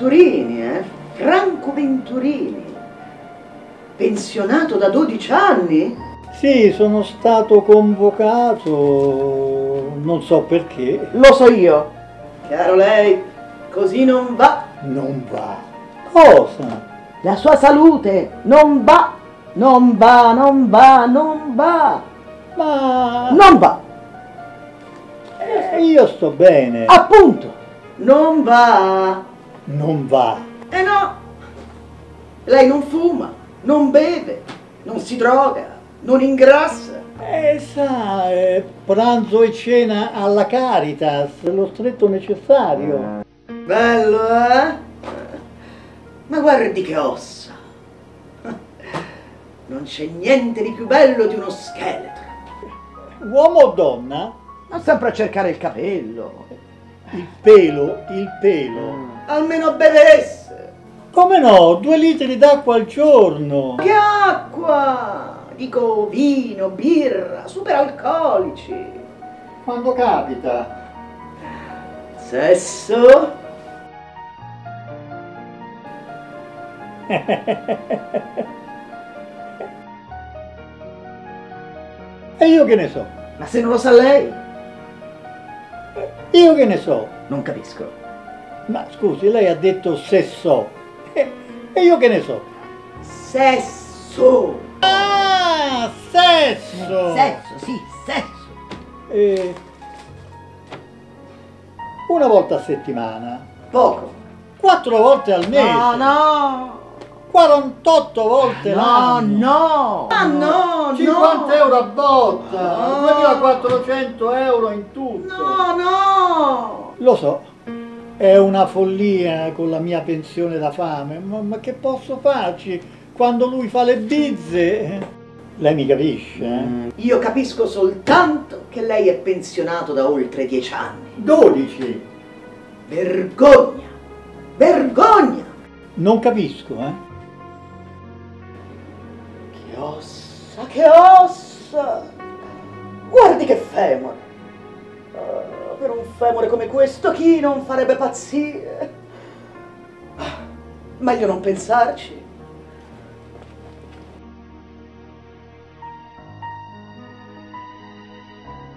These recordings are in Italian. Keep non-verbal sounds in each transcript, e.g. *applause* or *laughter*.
Venturini, eh? Franco Venturini. Pensionato da 12 anni? Sì, sono stato convocato, non so perché. Lo so io. Caro lei, così non va. Non va. Cosa? La sua salute non va. Non va, non va, non va. Ma Non va. eh, io sto bene. Appunto. Non va. Non va. Eh no. Lei non fuma, non beve, non si droga, non ingrassa. Eh, sa, eh, pranzo e cena alla Caritas, lo stretto necessario. Bello, eh? Ma guardi che ossa. Non c'è niente di più bello di uno scheletro. Uomo o donna? Non sempre a cercare il capello. Il pelo, il pelo. Almeno bevesse. Come no? Due litri d'acqua al giorno. Che acqua! Dico vino, birra, superalcolici. Quando capita. Sesso? *laughs* E io che ne so? Ma se non lo sa lei? Io che ne so? Non capisco. Ma scusi, lei ha detto se so. E e io che ne so? Sesso! Ah, sesso! Sesso, sì, sesso. Eh, una volta a settimana, Poco. quattro volte al mese, No, no. 48 volte No, l'anno. no. Ah, no, 50 no. euro a botta, No. 2400 euro in tutto. No, no. Lo so, è una follia con la mia pensione da fame, ma, ma che posso farci quando lui fa le bizze? Lei mi capisce? eh? Io capisco soltanto che lei è pensionato da oltre dieci anni. 12. Vergogna! Vergogna! Non capisco, eh? Che ossa, che ossa! Guardi che femore! Ah, per un femore come questo chi non farebbe pazzie? Meglio non pensarci.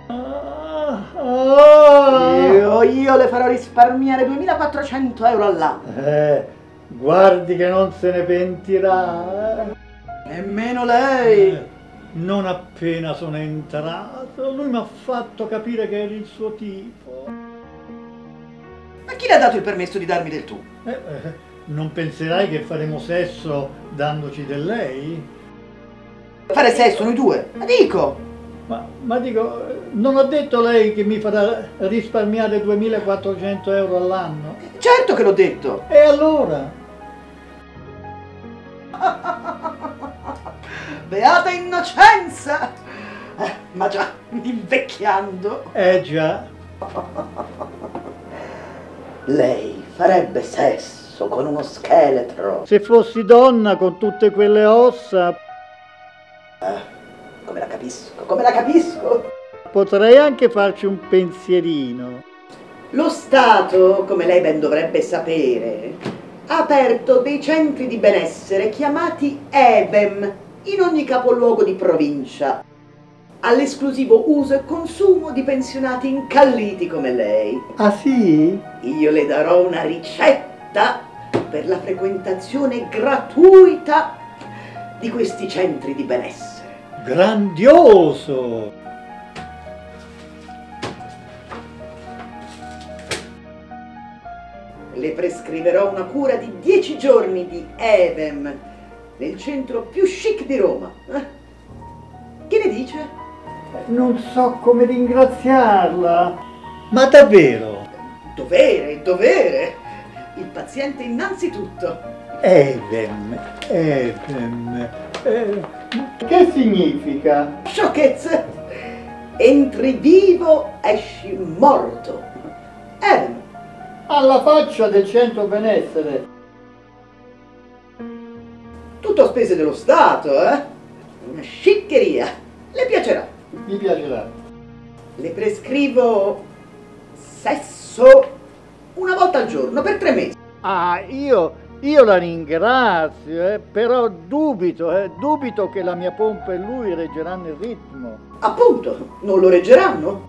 Ah, ah. Io, io le farò risparmiare 2400 euro all'anno. Eh, guardi che non se ne pentirà. eh. Nemmeno lei. Non appena sono entrato, lui mi ha fatto capire che eri il suo tipo. Ma chi le ha dato il permesso di darmi del tu? Eh, eh, non penserai che faremo sesso dandoci del lei? Fare sesso noi due? Ma dico! Ma, ma dico, non ho detto lei che mi farà risparmiare 2400 euro all'anno? Certo che l'ho detto! E allora? *laughs* Beata innocenza! Eh, ma già, invecchiando. Eh già, Lei farebbe sesso con uno scheletro. se fossi donna con tutte quelle ossa, Come la capisco, come la capisco? potrei anche farci un pensierino. Lo Stato, come lei ben dovrebbe sapere, ha aperto dei centri di benessere chiamati EBEM in ogni capoluogo di provincia, all'esclusivo uso e consumo di pensionati incalliti come lei. Ah sì? Io le darò una ricetta per la frequentazione gratuita di questi centri di benessere. Grandioso! Le prescriverò una cura di 10 giorni di Evem nel centro più chic di Roma. Eh? Che ne dice? Non so come ringraziarla. Ma davvero? Dovere, dovere. Il paziente innanzitutto. Evem, Evem. Eh, che significa? Sciocchezze! Entri vivo, esci morto. Evem. Alla faccia del centro benessere. Tutto a spese dello Stato, eh? Una sciccheria. Le piacerà. Mi piacerà. Le prescrivo sesso una volta al giorno per tre mesi. Ah, io, io la ringrazio, eh, però dubito, eh, dubito che la mia pompa e lui reggeranno il ritmo. Appunto, non lo reggeranno.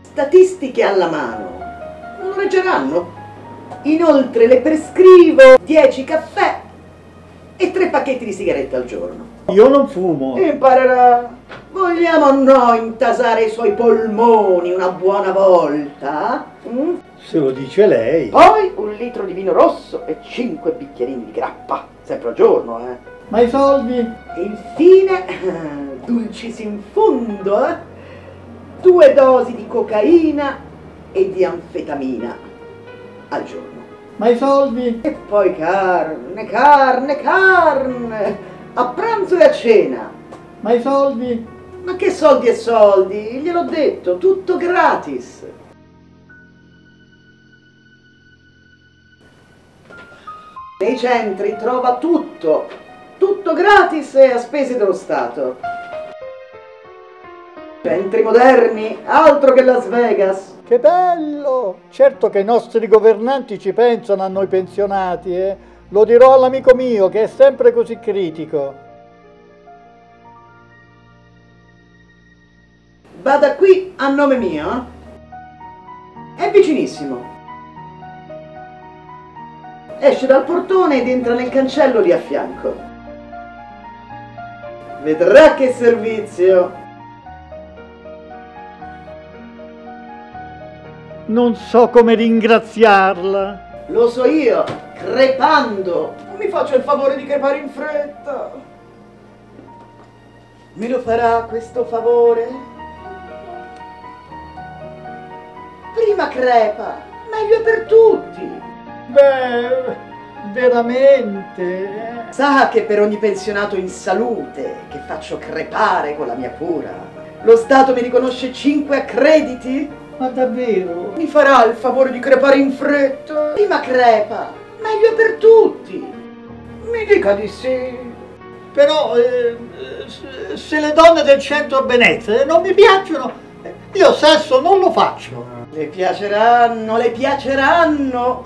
Statistiche alla mano. Non lo reggeranno. Inoltre le prescrivo 10 caffè e 3 pacchetti di sigarette al giorno. Io non fumo. Imparerà. Vogliamo no intasare i suoi polmoni una buona volta? mm? Se lo dice lei. Poi un litro di vino rosso e 5 bicchierini di grappa, sempre al giorno, eh. Ma i soldi? E infine, dulcis in fondo, eh? due dosi di cocaina e di anfetamina al giorno. Ma i soldi? E poi carne, carne, carne, a pranzo e a cena. Ma i soldi? Ma che soldi e soldi? Gliel'ho detto, tutto gratis. Nei centri trova tutto, tutto gratis e a spese dello Stato. Centri moderni, altro che Las Vegas. Che bello! Certo che i nostri governanti ci pensano a noi pensionati, eh. Lo dirò all'amico mio che è sempre così critico. Vada qui a nome mio. eh? È vicinissimo. Esce dal portone ed entra nel cancello lì a fianco. Vedrà che servizio. Non so come ringraziarla. Lo so io, crepando. Mi faccia il favore di crepare in fretta. Me lo farà questo favore? Prima crepa, meglio è per tutti. Beh, veramente. eh. Sa che per ogni pensionato in salute che faccio crepare con la mia cura, lo Stato mi riconosce 5 accrediti? Ma davvero? Mi farà il favore di crepare in fretta? Prima crepa, meglio è per tutti. Mi dica di sì. Però eh, se- le donne del centro benessere non mi piacciono, eh, io sesso non lo faccio. Le piaceranno, le piaceranno.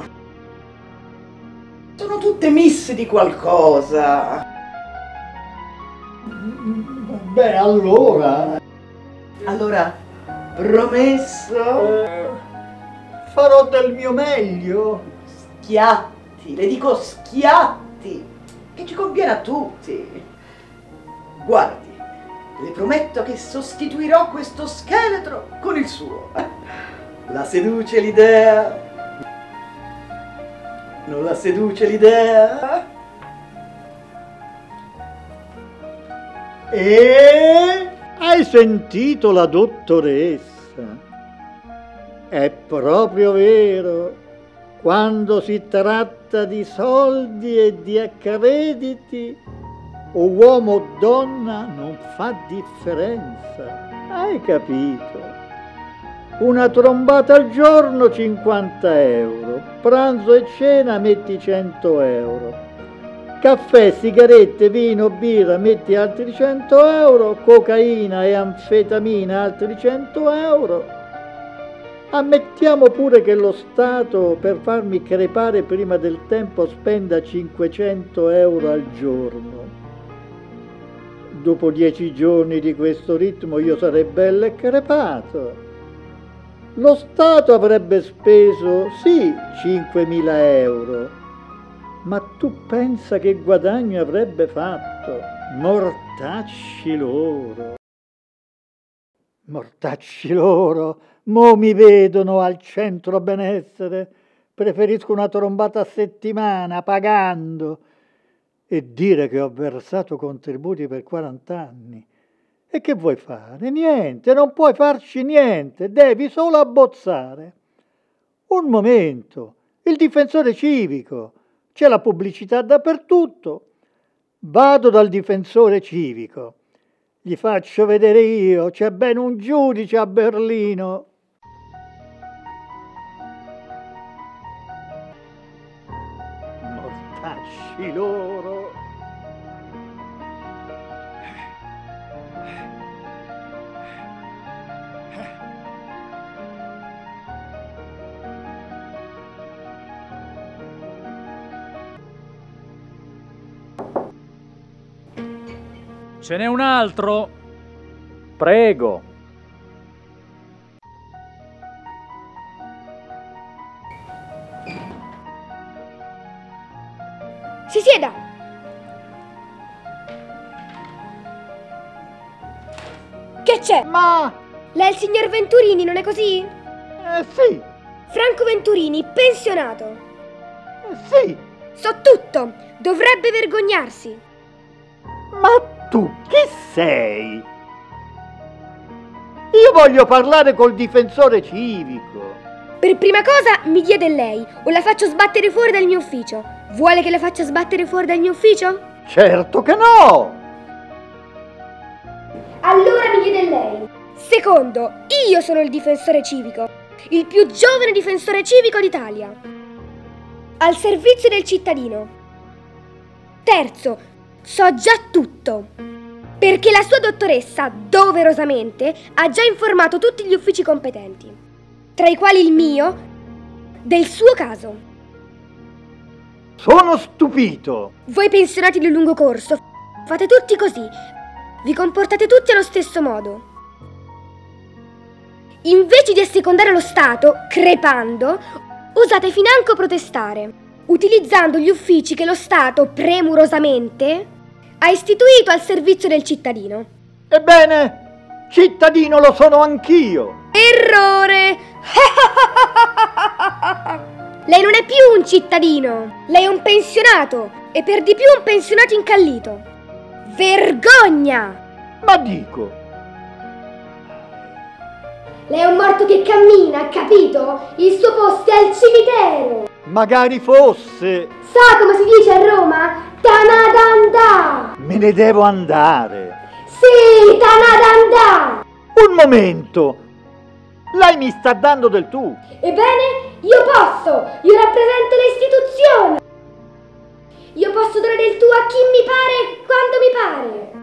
Sono tutte miss di qualcosa. Beh, allora. Allora, promesso? farò del mio meglio. Schiatti, le dico schiatti, che ci conviene a tutti. Guardi, le prometto che sostituirò questo scheletro con il suo. La seduce l'idea? Non la seduce l'idea? E hai sentito la dottoressa? È proprio vero. Quando si tratta di soldi e di accrediti, uomo o donna non fa differenza. Hai capito? Una trombata al giorno 50 euro, pranzo e cena metti 100 euro. Caffè, sigarette, vino, birra, metti altri 100 euro, cocaina e anfetamina altri 100 euro. Ammettiamo pure che lo Stato per farmi crepare prima del tempo spenda 500 euro al giorno. Dopo dieci giorni di questo ritmo io sarei bello e crepato. Lo Stato avrebbe speso sì 5.000 euro, Ma tu pensa che guadagno avrebbe fatto? Mortacci loro. Mortacci loro, mo mi vedono al centro benessere, preferisco una trombata a settimana pagando e dire che ho versato contributi per 40 anni. E che vuoi fare? Niente, non puoi farci niente, devi solo abbozzare. Un momento, il difensore civico, c'è la pubblicità dappertutto. Vado dal difensore civico, gli faccio vedere io, c'è ben un giudice a Berlino. Mortacci loro. Ce n'è un altro? Prego. Si sieda! Che c'è? Ma, Lei è il signor Venturini, non è così? eh sì, Franco Venturini, pensionato. eh sì, So tutto! Dovrebbe vergognarsi! ma tu sei? Io voglio parlare col difensore civico. Per prima cosa mi del lei o la faccio sbattere fuori dal mio ufficio. Vuole che la faccia sbattere fuori dal mio ufficio? Certo che no! Allora mi del lei. Secondo, io sono il difensore civico, il più giovane difensore civico d'Italia. Al servizio del cittadino. Terzo, so già tutto. Perché la sua dottoressa, doverosamente, ha già informato tutti gli uffici competenti, tra i quali il mio, del suo caso. Sono stupito. Voi pensionati di lungo corso, fate tutti così. Vi comportate tutti allo stesso modo. Invece di assecondare lo Stato, crepando, osate financo protestare, utilizzando gli uffici che lo Stato premurosamente ha istituito al servizio del cittadino. Ebbene, cittadino lo sono anch'io. Errore! *laughs* Lei non è più un cittadino, lei è un pensionato e per di più un pensionato incallito. Vergogna! Ma dico, Lei è un morto che cammina, capito? Il suo posto è al cimitero. magari fosse, Sa come si dice a Roma? Tanadanda! me ne devo andare. Sì, Tanadanda! Un momento, lei mi sta dando del tu. Ebbene, io posso! Io rappresento le istituzioni! Io posso dare del tu a chi mi pare e quando mi pare!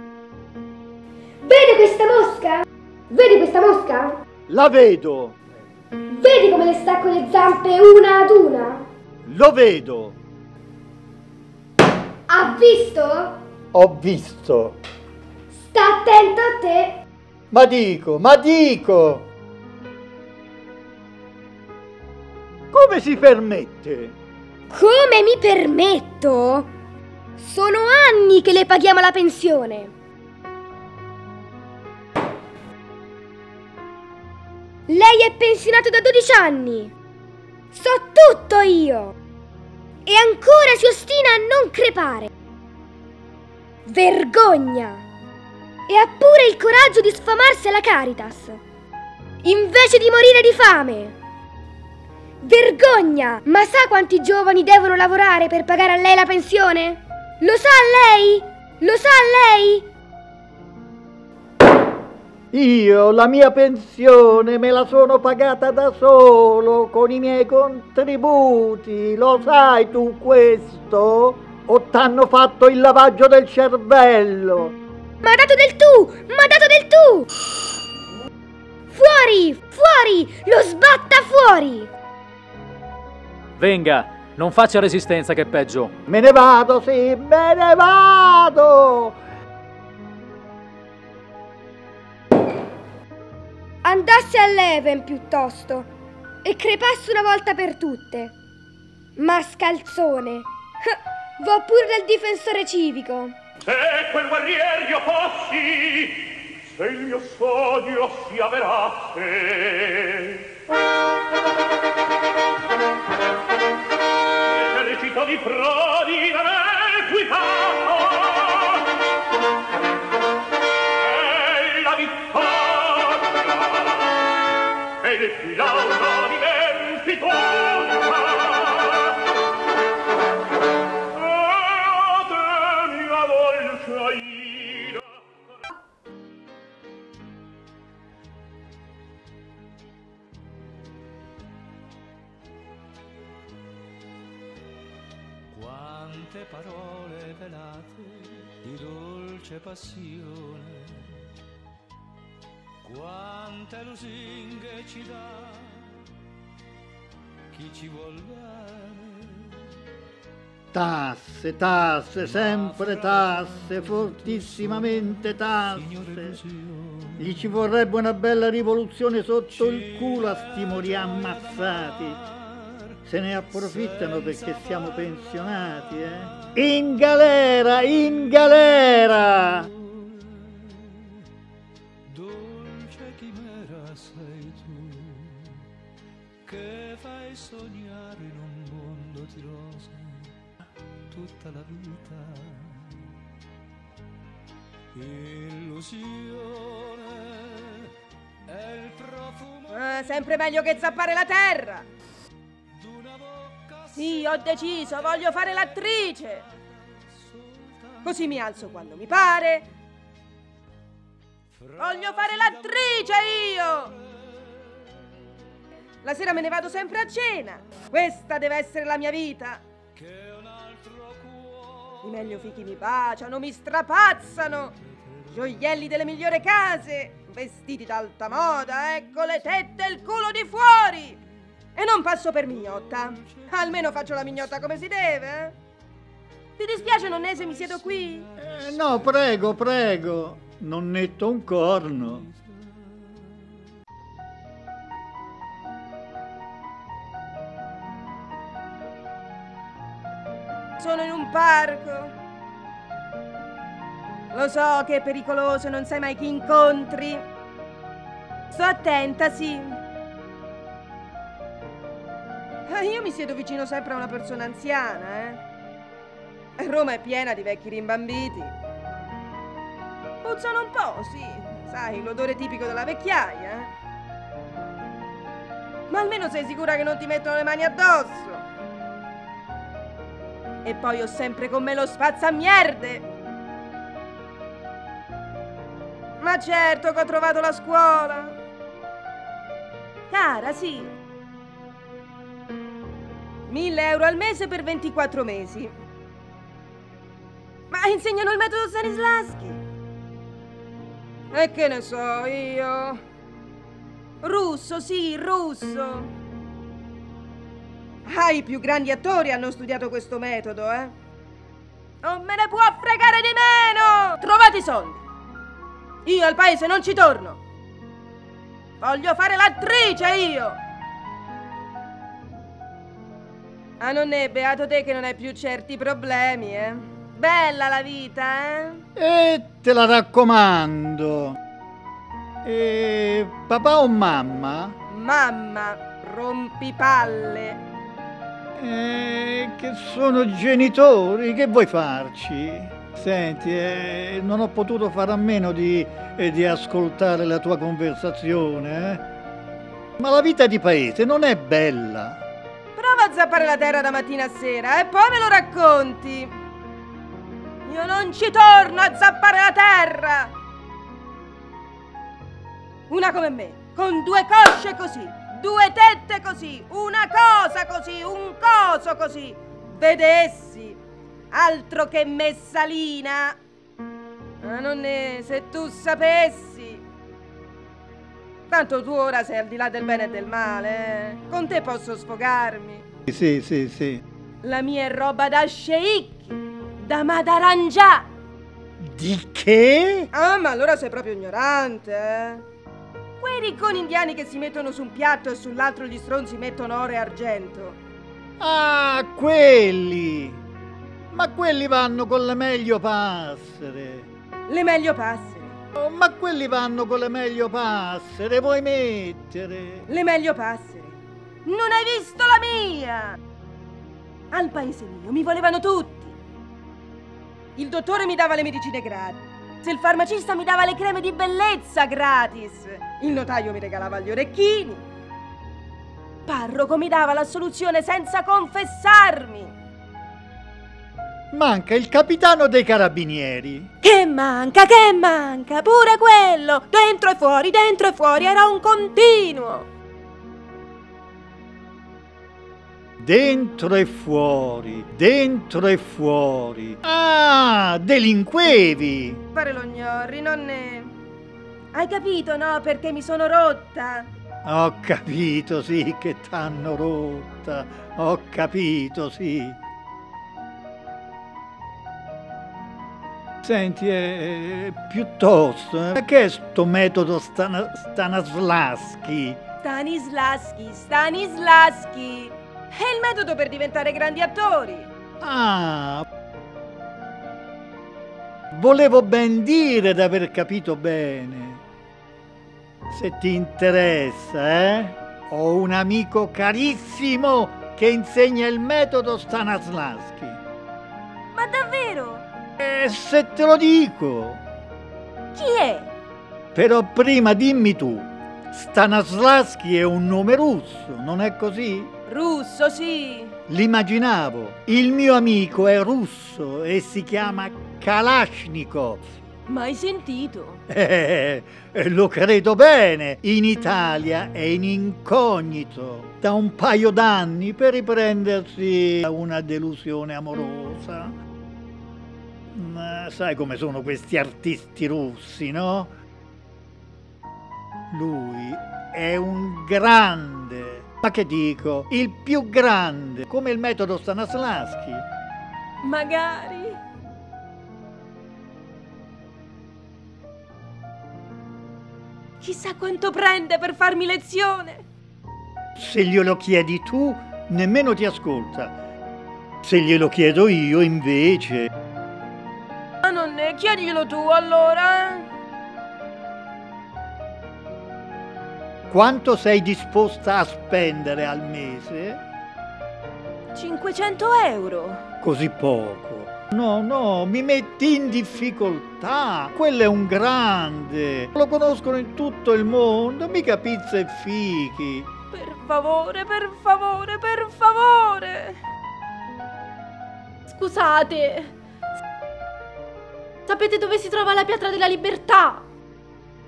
Vede questa mosca? Vedi questa mosca? La vedo, Vedi come le stacco le zampe una ad una? lo vedo, Ha visto? ho visto. Sta attento a te! Ma dico, ma dico. Come si permette? Come mi permetto? Sono anni che le paghiamo la pensione. Lei è pensionato da 12 anni. So tutto io. E ancora si ostina a non crepare. Vergogna. E ha pure il coraggio di sfamarsi alla Caritas. Invece di morire di fame. Vergogna! Ma sa quanti giovani devono lavorare per pagare a lei la pensione? Lo sa lei? Lo sa lei? Io la mia pensione me la sono pagata da solo con i miei contributi. Lo sai tu questo? O t'hanno fatto il lavaggio del cervello? Ma dato del tu! Ma dato del tu! Fuori! Fuori! Lo sbatta fuori! Venga, non faccia resistenza che è peggio. Me ne vado, sì, me ne vado! Andasse all'Even piuttosto e crepasse una volta per tutte. Mascalzone, *laughs* Va pure dal difensore civico. Se quel guerrier io fossi, se il mio sogno si avverasse. Et puis là chi ci vuol bene. Tasse, tasse, sempre tasse, fortissimamente tasse. Gli ci vorrebbe una bella rivoluzione sotto il culo a sti mori ammazzati. Se ne approfittano perché siamo pensionati, eh? In galera, in galera! Fai sognare in un mondo di rose tutta la vita. Illusione è il profumo Ah, sempre meglio che zappare la terra. Sì, ho deciso, voglio fare l'attrice. Così mi alzo quando mi pare. Voglio fare l'attrice io. La sera me ne vado sempre a cena. Questa deve essere la mia vita. I meglio fichi mi baciano, mi strapazzano. Gioielli delle migliori case, vestiti d'alta moda, ecco le tette e il culo di fuori. E non passo per mignotta. Almeno faccio la mignotta come si deve. eh? Ti dispiace, nonnè, se mi siedo qui? Eh, no, prego, prego, non netto un corno. Sono in un parco. Lo so che è pericoloso, non sai mai chi incontri. Sto attenta, sì. Ah, Io mi siedo vicino sempre a una persona anziana, eh. Roma è piena di vecchi rimbambiti. Puzzano un po', sì. Sai, l'odore tipico della vecchiaia, eh. Ma almeno sei sicura che non ti mettono le mani addosso. E poi ho sempre con me lo spazzamierde. Ma certo che ho trovato la scuola. Cara, sì. 1000 euro al mese per 24 mesi. Ma insegnano il metodo Stanislaschi. E che ne so io? Russo, sì, russo. Ah, i più grandi attori hanno studiato questo metodo, eh? Non me ne può fregare di meno! Trovate i soldi! Io al paese non ci torno! Voglio fare l'attrice io! Ah, non è beato te che non hai più certi problemi, eh? Bella la vita, eh? E te la raccomando. E papà o mamma? Mamma, rompipalle. Eh, che sono genitori, che vuoi farci? Senti, eh, non ho potuto fare a meno di, eh, di ascoltare la tua conversazione, eh? Ma la vita di paese non è bella. Prova a zappare la terra da mattina a sera e poi me lo racconti. Io non ci torno a zappare la terra. Una come me, con due cosce così, due tette così, una cosa così, un coso così. Vedessi, altro che messalina. Ma non è, se tu sapessi. Tanto tu ora sei al di là del bene e del male, eh. Con te posso sfogarmi. Sì, sì, sì. La mia è roba da sceicchi, da Madarangià. Di che? Ah, ma allora sei proprio ignorante, eh? Quei ricconi indiani che si mettono su un piatto e sull'altro gli stronzi mettono oro e argento. Ah, quelli! Ma quelli vanno con le meglio passere. Le meglio passere. Oh, ma quelli vanno con le meglio passere, vuoi mettere? Le meglio passere. Non hai visto la mia? Al paese mio mi volevano tutti. Il dottore mi dava le medicine gratis. Il farmacista mi dava le creme di bellezza gratis. Il notaio mi regalava gli orecchini. Parroco mi dava la soluzione senza confessarmi. Manca il capitano dei carabinieri. Che manca, che manca, pure quello. Dentro e fuori, dentro e fuori, era un continuo. Dentro e fuori, dentro e fuori. Ah, delinquevi. Fare lo gnorri, non ne... Hai capito, no? Perché mi sono rotta. Ho capito, sì, che t'hanno rotta. Ho capito, sì. Senti, eh, piuttosto, eh, che è sto metodo stana, Stanislaschi? Stanislaschi, Stanislaschi. È il metodo per diventare grandi attori. Ah, volevo ben dire d'aver capito bene. Se ti interessa, eh? Ho un amico carissimo che insegna il metodo Stanislaschi. Ma davvero? E se te lo dico? Chi è? Però prima dimmi tu, Stanislaschi è un nome russo, non è così? Russo, sì. L'immaginavo. Il mio amico è russo e si chiama Kalashnikov. Mai sentito? Eh, lo credo bene. In Italia è in incognito da un paio d'anni per riprendersi una delusione amorosa. Ma sai come sono questi artisti russi, no? Lui è un grande, ma che dico, il più grande, come il metodo Stanislaschi. Magari. Chissà quanto prende per farmi lezione. Se glielo chiedi tu, nemmeno ti ascolta. Se glielo chiedo io, invece... Ma non ne chiediglielo tu allora. Quanto sei disposta a spendere al mese? 500 euro. Così poco. No, no, mi metti in difficoltà. Quello è un grande. Lo conoscono in tutto il mondo, mica pizza e fichi. Per favore, per favore, per favore. Scusate. Sapete dove si trova la pietra della libertà?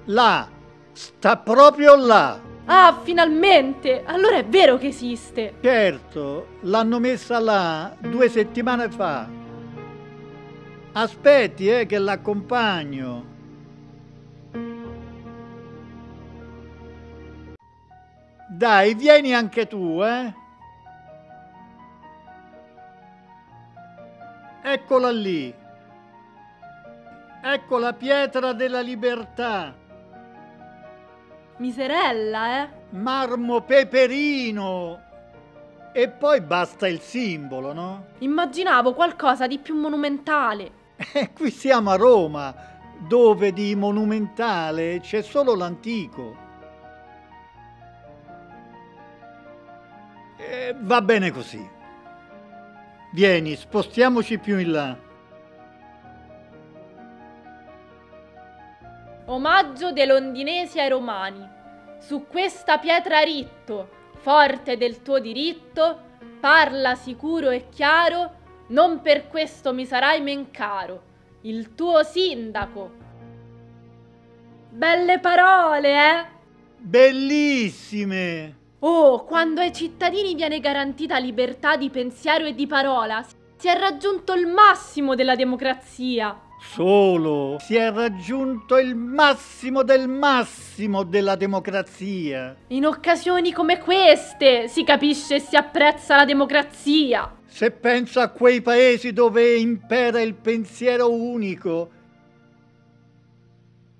Là, sta proprio là. Ah, finalmente! Allora è vero che esiste. Certo, l'hanno messa là due settimane fa. Aspetti, eh, che l'accompagno. Dai, vieni anche tu, eh. Eccola lì. Ecco la pietra della libertà. Miserella, eh? Marmo peperino. E poi basta il simbolo, no? Immaginavo qualcosa di più monumentale. *laughs* Eh, qui siamo a Roma, dove di monumentale c'è solo l'antico. Eh, va bene così. Vieni, spostiamoci più in là. Omaggio dei londinesi ai romani. Su questa pietra ritto, forte del tuo diritto, parla sicuro e chiaro, non per questo mi sarai men caro, il tuo sindaco. Belle parole, eh? Bellissime! Oh, quando ai cittadini viene garantita libertà di pensiero e di parola, si è raggiunto il massimo della democrazia. Solo si è raggiunto il massimo del massimo della democrazia. In occasioni come queste si capisce e si apprezza la democrazia. Se penso a quei paesi dove impera il pensiero unico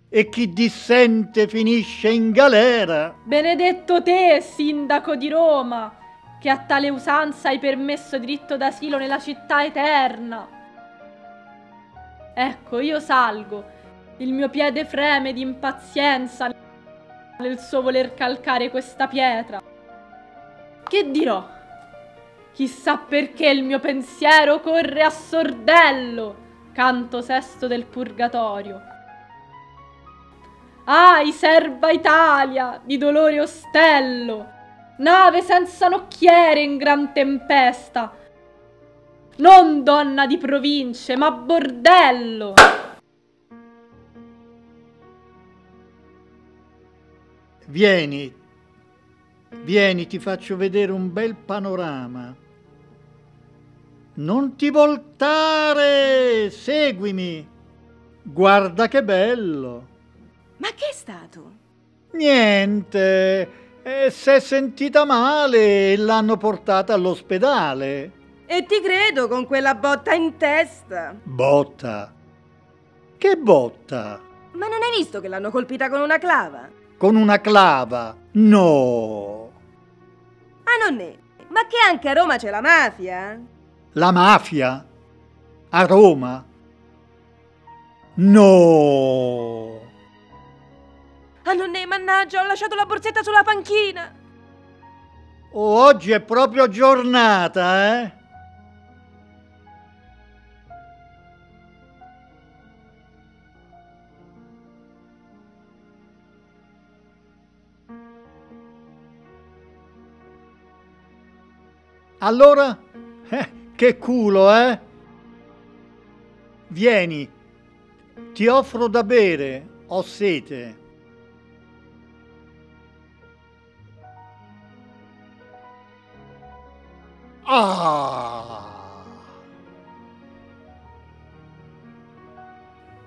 e chi dissente finisce in galera. Benedetto te, sindaco di Roma, che a tale usanza hai permesso diritto d'asilo nella città eterna. Ecco, io salgo. Il mio piede freme di impazienza nel suo voler calcare questa pietra. Che dirò? Chissà perché il mio pensiero corre a sordello, canto sesto del purgatorio. Ahi, serba Italia, di dolore ostello, nave senza nocchiere in gran tempesta, non donna di province, ma bordello. Vieni, vieni, ti faccio vedere un bel panorama. Non ti voltare, seguimi. Guarda che bello. Ma che è stato? Niente, eh, si è sentita male e l'hanno portata all'ospedale. E ti credo con quella botta in testa. Botta. Che botta? Ma non hai visto che l'hanno colpita con una clava? Con una clava? No. Ah, non è. Ma che anche a Roma c'è la mafia? La mafia? A Roma? No. Ah, non è, mannaggia, ho lasciato la borsetta sulla panchina. Oh, oggi è proprio giornata, eh? Allora, eh, che culo, eh? Vieni, ti offro da bere, ho sete. Ah!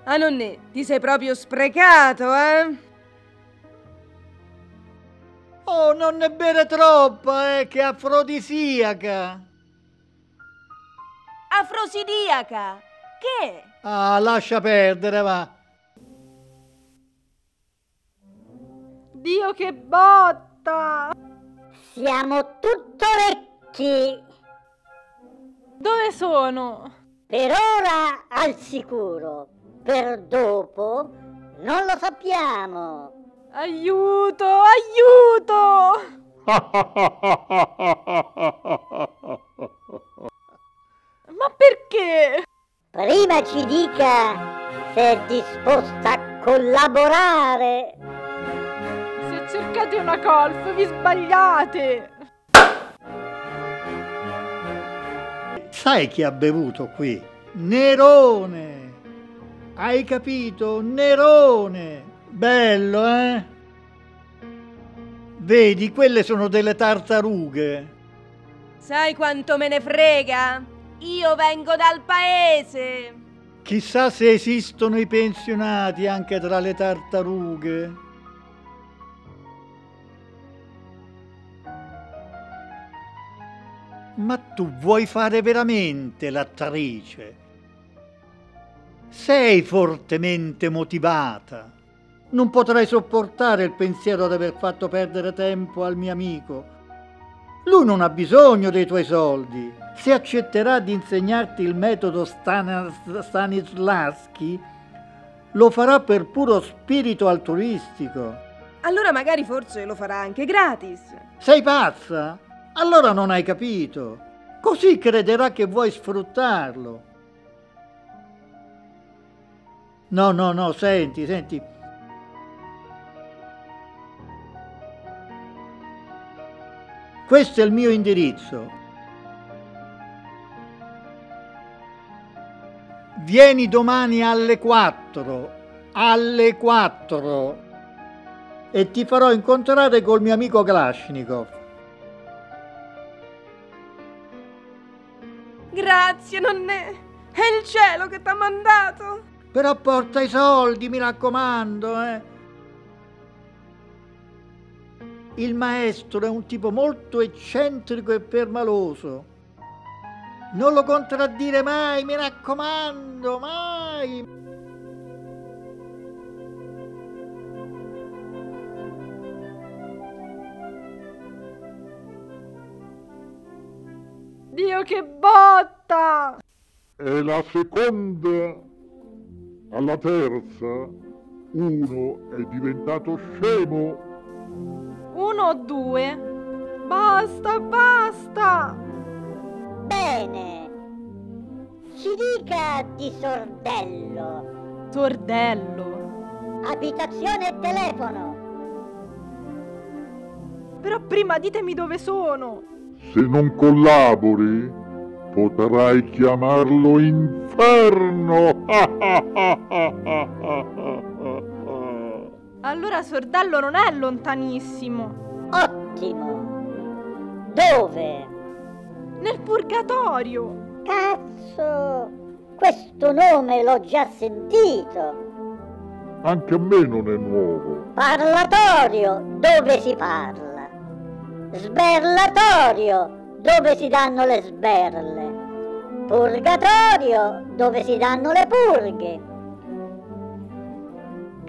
Ah, non è, ti sei proprio sprecato, eh? Oh, non ne bere troppa, eh, che è afrodisiaca. Afrosidiaca! Che? Ah, lascia perdere, va. Dio che botta! Siamo tutto vecchi. Dove sono? Per ora al sicuro, per dopo non lo sappiamo. Aiuto, aiuto! *laughs* Ma perché? Prima ci dica se è disposta a collaborare. Se cercate una colf vi sbagliate. Sai chi ha bevuto qui? Nerone. Hai capito? Nerone. Bello, eh? Vedi, quelle sono delle tartarughe. Sai quanto me ne frega? Io vengo dal paese. Chissà se esistono i pensionati anche tra le tartarughe. Ma tu vuoi fare veramente l'attrice? Sei fortemente motivata. Non potrei sopportare il pensiero di aver fatto perdere tempo al mio amico. Lui non ha bisogno dei tuoi soldi. Se accetterà di insegnarti il metodo Stanis- Stanislavski, lo farà per puro spirito altruistico. Allora magari forse lo farà anche gratis. Sei pazza? Allora non hai capito. Così crederà che vuoi sfruttarlo. No, no, no, senti, senti. Questo è il mio indirizzo. Vieni domani alle 4, alle 4, e ti farò incontrare col mio amico Kalashnikov. Grazie, nonnè. È il cielo che t'ha mandato. Però porta i soldi, mi raccomando, eh. Il maestro è un tipo molto eccentrico e permaloso. Non lo contraddire mai, mi raccomando, mai. Dio che botta! E la seconda Alla terza, uno è diventato scemo. Uno o due? Basta, basta! Bene. Ci dica di sordello. Sordello. Abitazione e telefono. Però prima ditemi dove sono. Se non collabori, potrai chiamarlo inferno. *laughs* Allora Sordello non è lontanissimo. Ottimo. Dove? Nel purgatorio. Cazzo! Questo nome l'ho già sentito. Anche a me non è nuovo. Parlatorio, dove si parla. Sberlatorio, dove si danno le sberle. Purgatorio, dove si danno le purghe.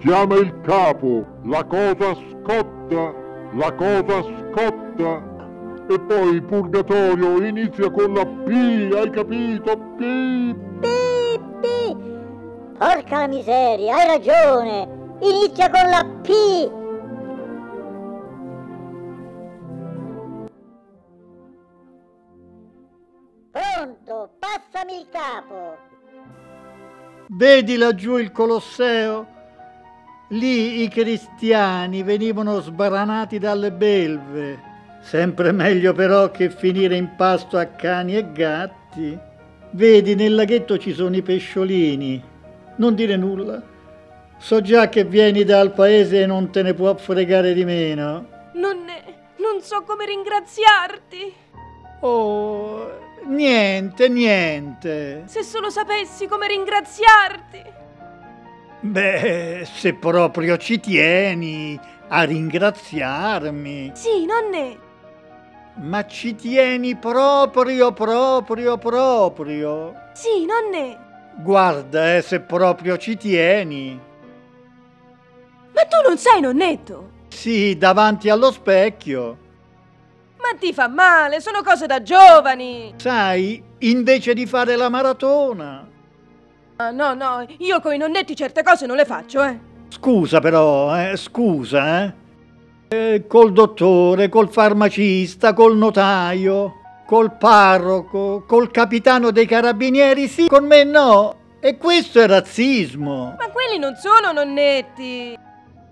Chiama il capo, la cosa scotta, la cosa scotta. E poi il purgatorio inizia con la P, hai capito? P. Pi, pi. Porca la miseria, hai ragione. Inizia con la P. Pronto, passami il capo. Vedi laggiù il Colosseo? Lì i cristiani venivano sbaranati dalle belve. Sempre meglio però che finire in pasto a cani e gatti. Vedi, nel laghetto ci sono i pesciolini. Non dire nulla. So già che vieni dal paese e non te ne può fregare di meno. Non ne... non so come ringraziarti. Oh, niente, niente. Se solo sapessi come ringraziarti. Beh, se proprio ci tieni a ringraziarmi. Sì, nonne. Ma ci tieni proprio, proprio, proprio. Sì, nonne. Guarda, eh, se proprio ci tieni. Ma tu non sei nonnetto. Sì, davanti allo specchio. Ma ti fa male, sono cose da giovani. Sai, invece di fare la maratona. Ah, no, no, io coi nonnetti certe cose non le faccio, eh. Scusa però, eh, scusa, eh. Eh, Col dottore, col farmacista, col notaio, col parroco, col capitano dei carabinieri, sì, con me no. E questo è razzismo. Ma quelli non sono nonnetti.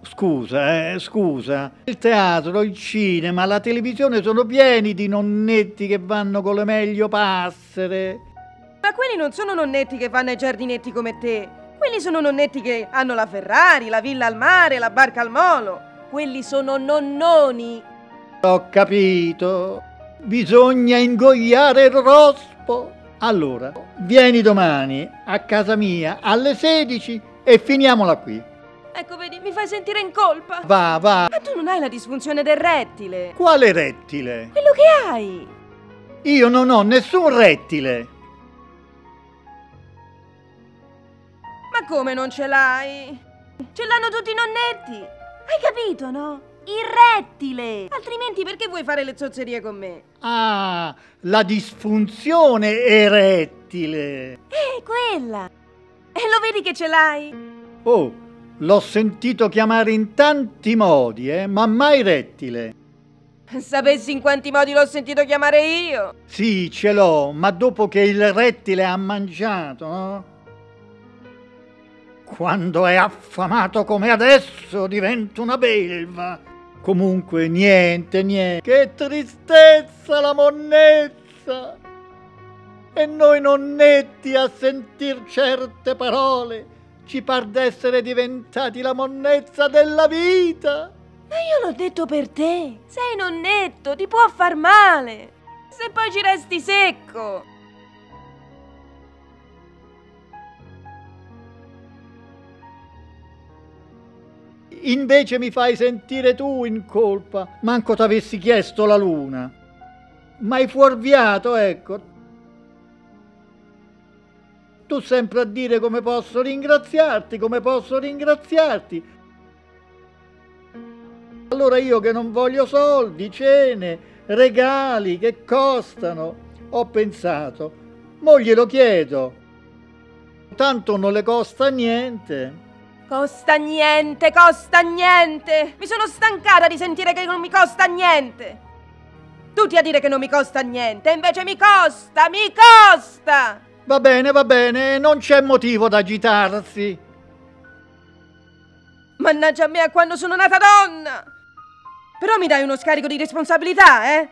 Scusa, eh, scusa. Il teatro, il cinema, la televisione sono pieni di nonnetti che vanno con le meglio passere. Ma quelli non sono nonnetti che vanno ai giardinetti come te. Quelli sono nonnetti che hanno la Ferrari, la villa al mare, la barca al molo. Quelli sono nonnoni. Ho capito. Bisogna ingoiare il rospo. Allora, vieni domani a casa mia alle 16 e finiamola qui. Ecco, vedi, mi fai sentire in colpa. Va, va. Ma tu non hai la disfunzione del rettile. Quale rettile? Quello che hai. Io non ho nessun rettile. Ma come non ce l'hai? Ce l'hanno tutti i nonnetti. Hai capito, no? Il rettile. Altrimenti perché vuoi fare le zozzerie con me? Ah, la disfunzione erettile. Eh, quella. E lo vedi che ce l'hai? Oh, l'ho sentito chiamare in tanti modi, eh, ma mai rettile. Sapessi in quanti modi l'ho sentito chiamare io. Sì, ce l'ho, ma dopo che il rettile ha mangiato, no? Quando è affamato come adesso diventa una belva. Comunque niente, niente. Che tristezza la monnezza. E noi nonnetti a sentir certe parole ci par d'essere diventati la monnezza della vita. Ma io l'ho detto per te. Sei nonnetto, ti può far male. Se poi ci resti secco. Invece mi fai sentire tu in colpa. Manco t'avessi chiesto la luna. M'hai fuorviato, ecco. Tu sempre a dire come posso ringraziarti, come posso ringraziarti. Allora io che non voglio soldi, cene, regali che costano, ho pensato, mo glielo chiedo. tanto non le costa niente. Costa niente, costa niente. Mi sono stancata di sentire che non mi costa niente. Tutti a dire che non mi costa niente, invece mi costa, mi costa. Va bene, va bene, non c'è motivo da agitarsi. Mannaggia a me a quando sono nata donna. Però mi dai uno scarico di responsabilità, eh?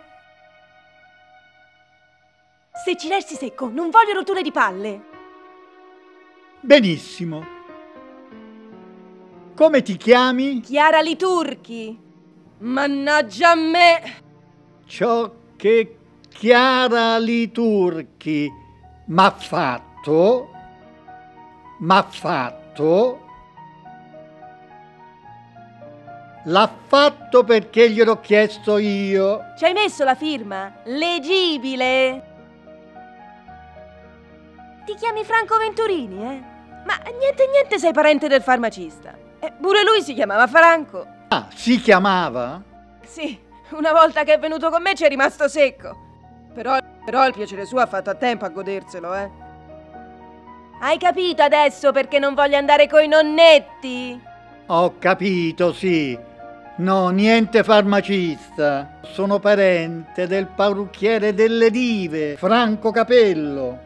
Se ci resti secco, non voglio rotture di palle. Benissimo. Come ti chiami? Chiara Liturchi. Mannaggia a me. Ciò che Chiara Liturchi m'ha fatto, m'ha fatto, l'ha fatto perché gliel'ho chiesto io. Ci hai messo la firma? Legibile. Ti chiami Franco Venturini, eh? Ma niente niente sei parente del farmacista. Eh, pure lui si chiamava Franco. Ah, si chiamava? Sì, una volta che è venuto con me ci è rimasto secco. Però, però il piacere suo ha fatto a tempo a goderselo, eh. Hai capito adesso perché non voglio andare coi nonnetti? Ho capito, sì. No, niente farmacista. Sono parente del parrucchiere delle dive, Franco Capello.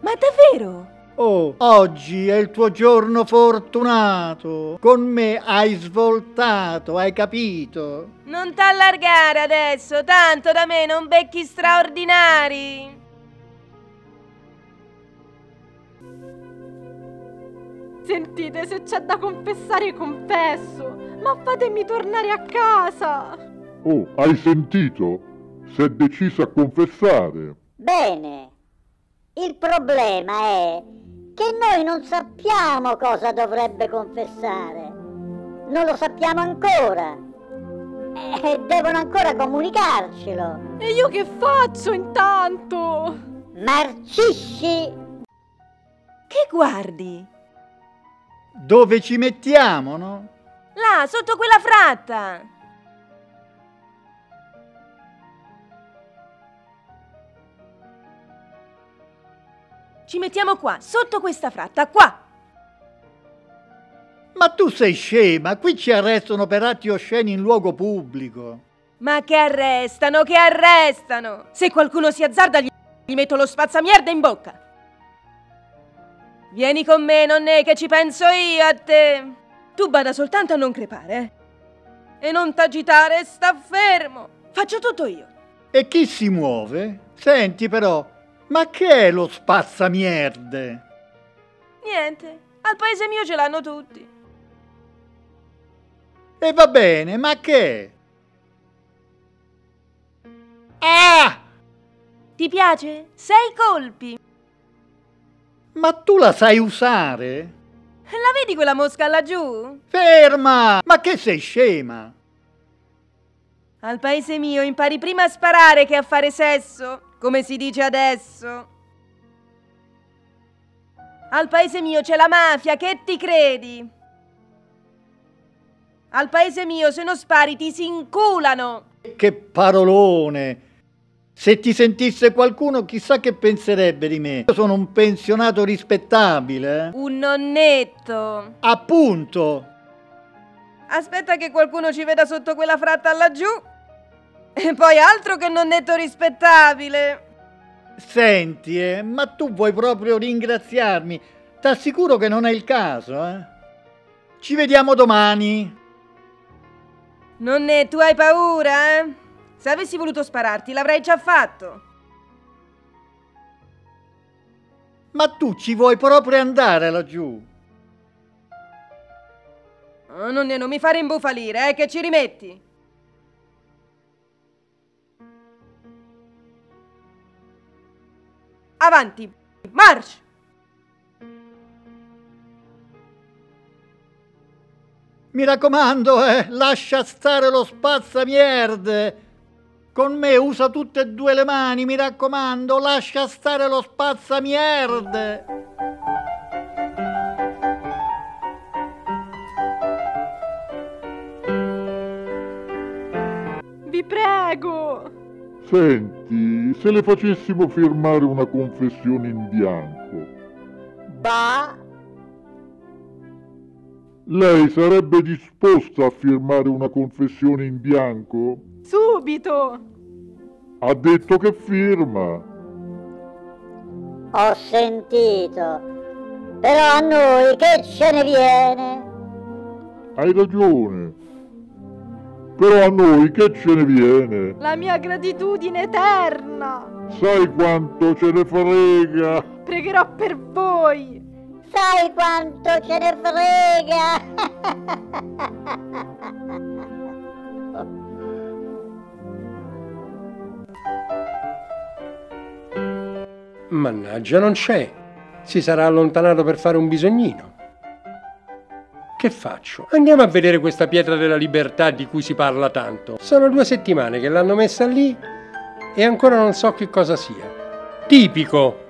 Ma davvero? Oh, oggi è il tuo giorno fortunato. Con me hai svoltato, hai capito? Non t'allargare adesso, tanto da me non becchi straordinari. Sentite, se c'è da confessare, confesso. Ma fatemi tornare a casa. Oh, hai sentito? Si è decisa a confessare. Bene. Il problema è che noi non sappiamo cosa dovrebbe confessare. Non lo sappiamo ancora. E devono ancora comunicarcelo. E io che faccio intanto? Marcisci! Che guardi? Dove ci mettiamo, no? Là, sotto quella fratta. Ci mettiamo qua, sotto questa fratta, qua. Ma tu sei scema, qui ci arrestano per atti osceni in luogo pubblico. Ma che arrestano, che arrestano! Se qualcuno si azzarda gli, gli metto lo spazzamierda in bocca. Vieni con me, nonné, che ci penso io a te. Tu bada soltanto a non crepare, eh? E non t'agitare, sta fermo. Faccio tutto io. E chi si muove? Senti però, ma che è lo spazzamierde? Niente, al paese mio ce l'hanno tutti. E va bene, ma che? Ah! Ti piace? Sei colpi. Ma tu la sai usare? La vedi quella mosca laggiù? Ferma! Ma che sei scema? Al paese mio impari prima a sparare che a fare sesso, come si dice adesso. Al paese mio c'è la mafia, che ti credi? Al paese mio se non spari ti si inculano. Che parolone! Se ti sentisse qualcuno, chissà che penserebbe di me. Io sono un pensionato rispettabile. eh? Un nonnetto. Appunto! Aspetta che qualcuno ci veda sotto quella fratta laggiù. E poi altro che nonnetto rispettabile. Senti, eh, ma tu vuoi proprio ringraziarmi? T'assicuro che non è il caso, eh? Ci vediamo domani. Nonne, tu hai paura, eh? Se avessi voluto spararti, l'avrei già fatto. Ma tu ci vuoi proprio andare laggiù? Oh, nonne, non mi fare imbufalire, eh, che ci rimetti. Avanti, marcia! Mi raccomando, eh, lascia stare lo spazzamierde. Con me usa tutte e due le mani, mi raccomando, lascia stare lo spazzamierde. Vi prego. Senti, se le facessimo firmare una confessione in bianco, Bah, lei sarebbe disposta a firmare una confessione in bianco? Subito! Ha detto che firma. ho sentito. Però a noi che ce ne viene? Hai ragione. Però a noi che ce ne viene? La mia gratitudine eterna! Sai quanto ce ne frega? Pregherò per voi! Sai quanto ce ne frega? Mannaggia, non c'è. Si sarà allontanato per fare un bisognino. Che faccio? Andiamo a vedere questa pietra della libertà di cui si parla tanto. Sono due settimane che l'hanno messa lì e ancora non so che cosa sia. Tipico.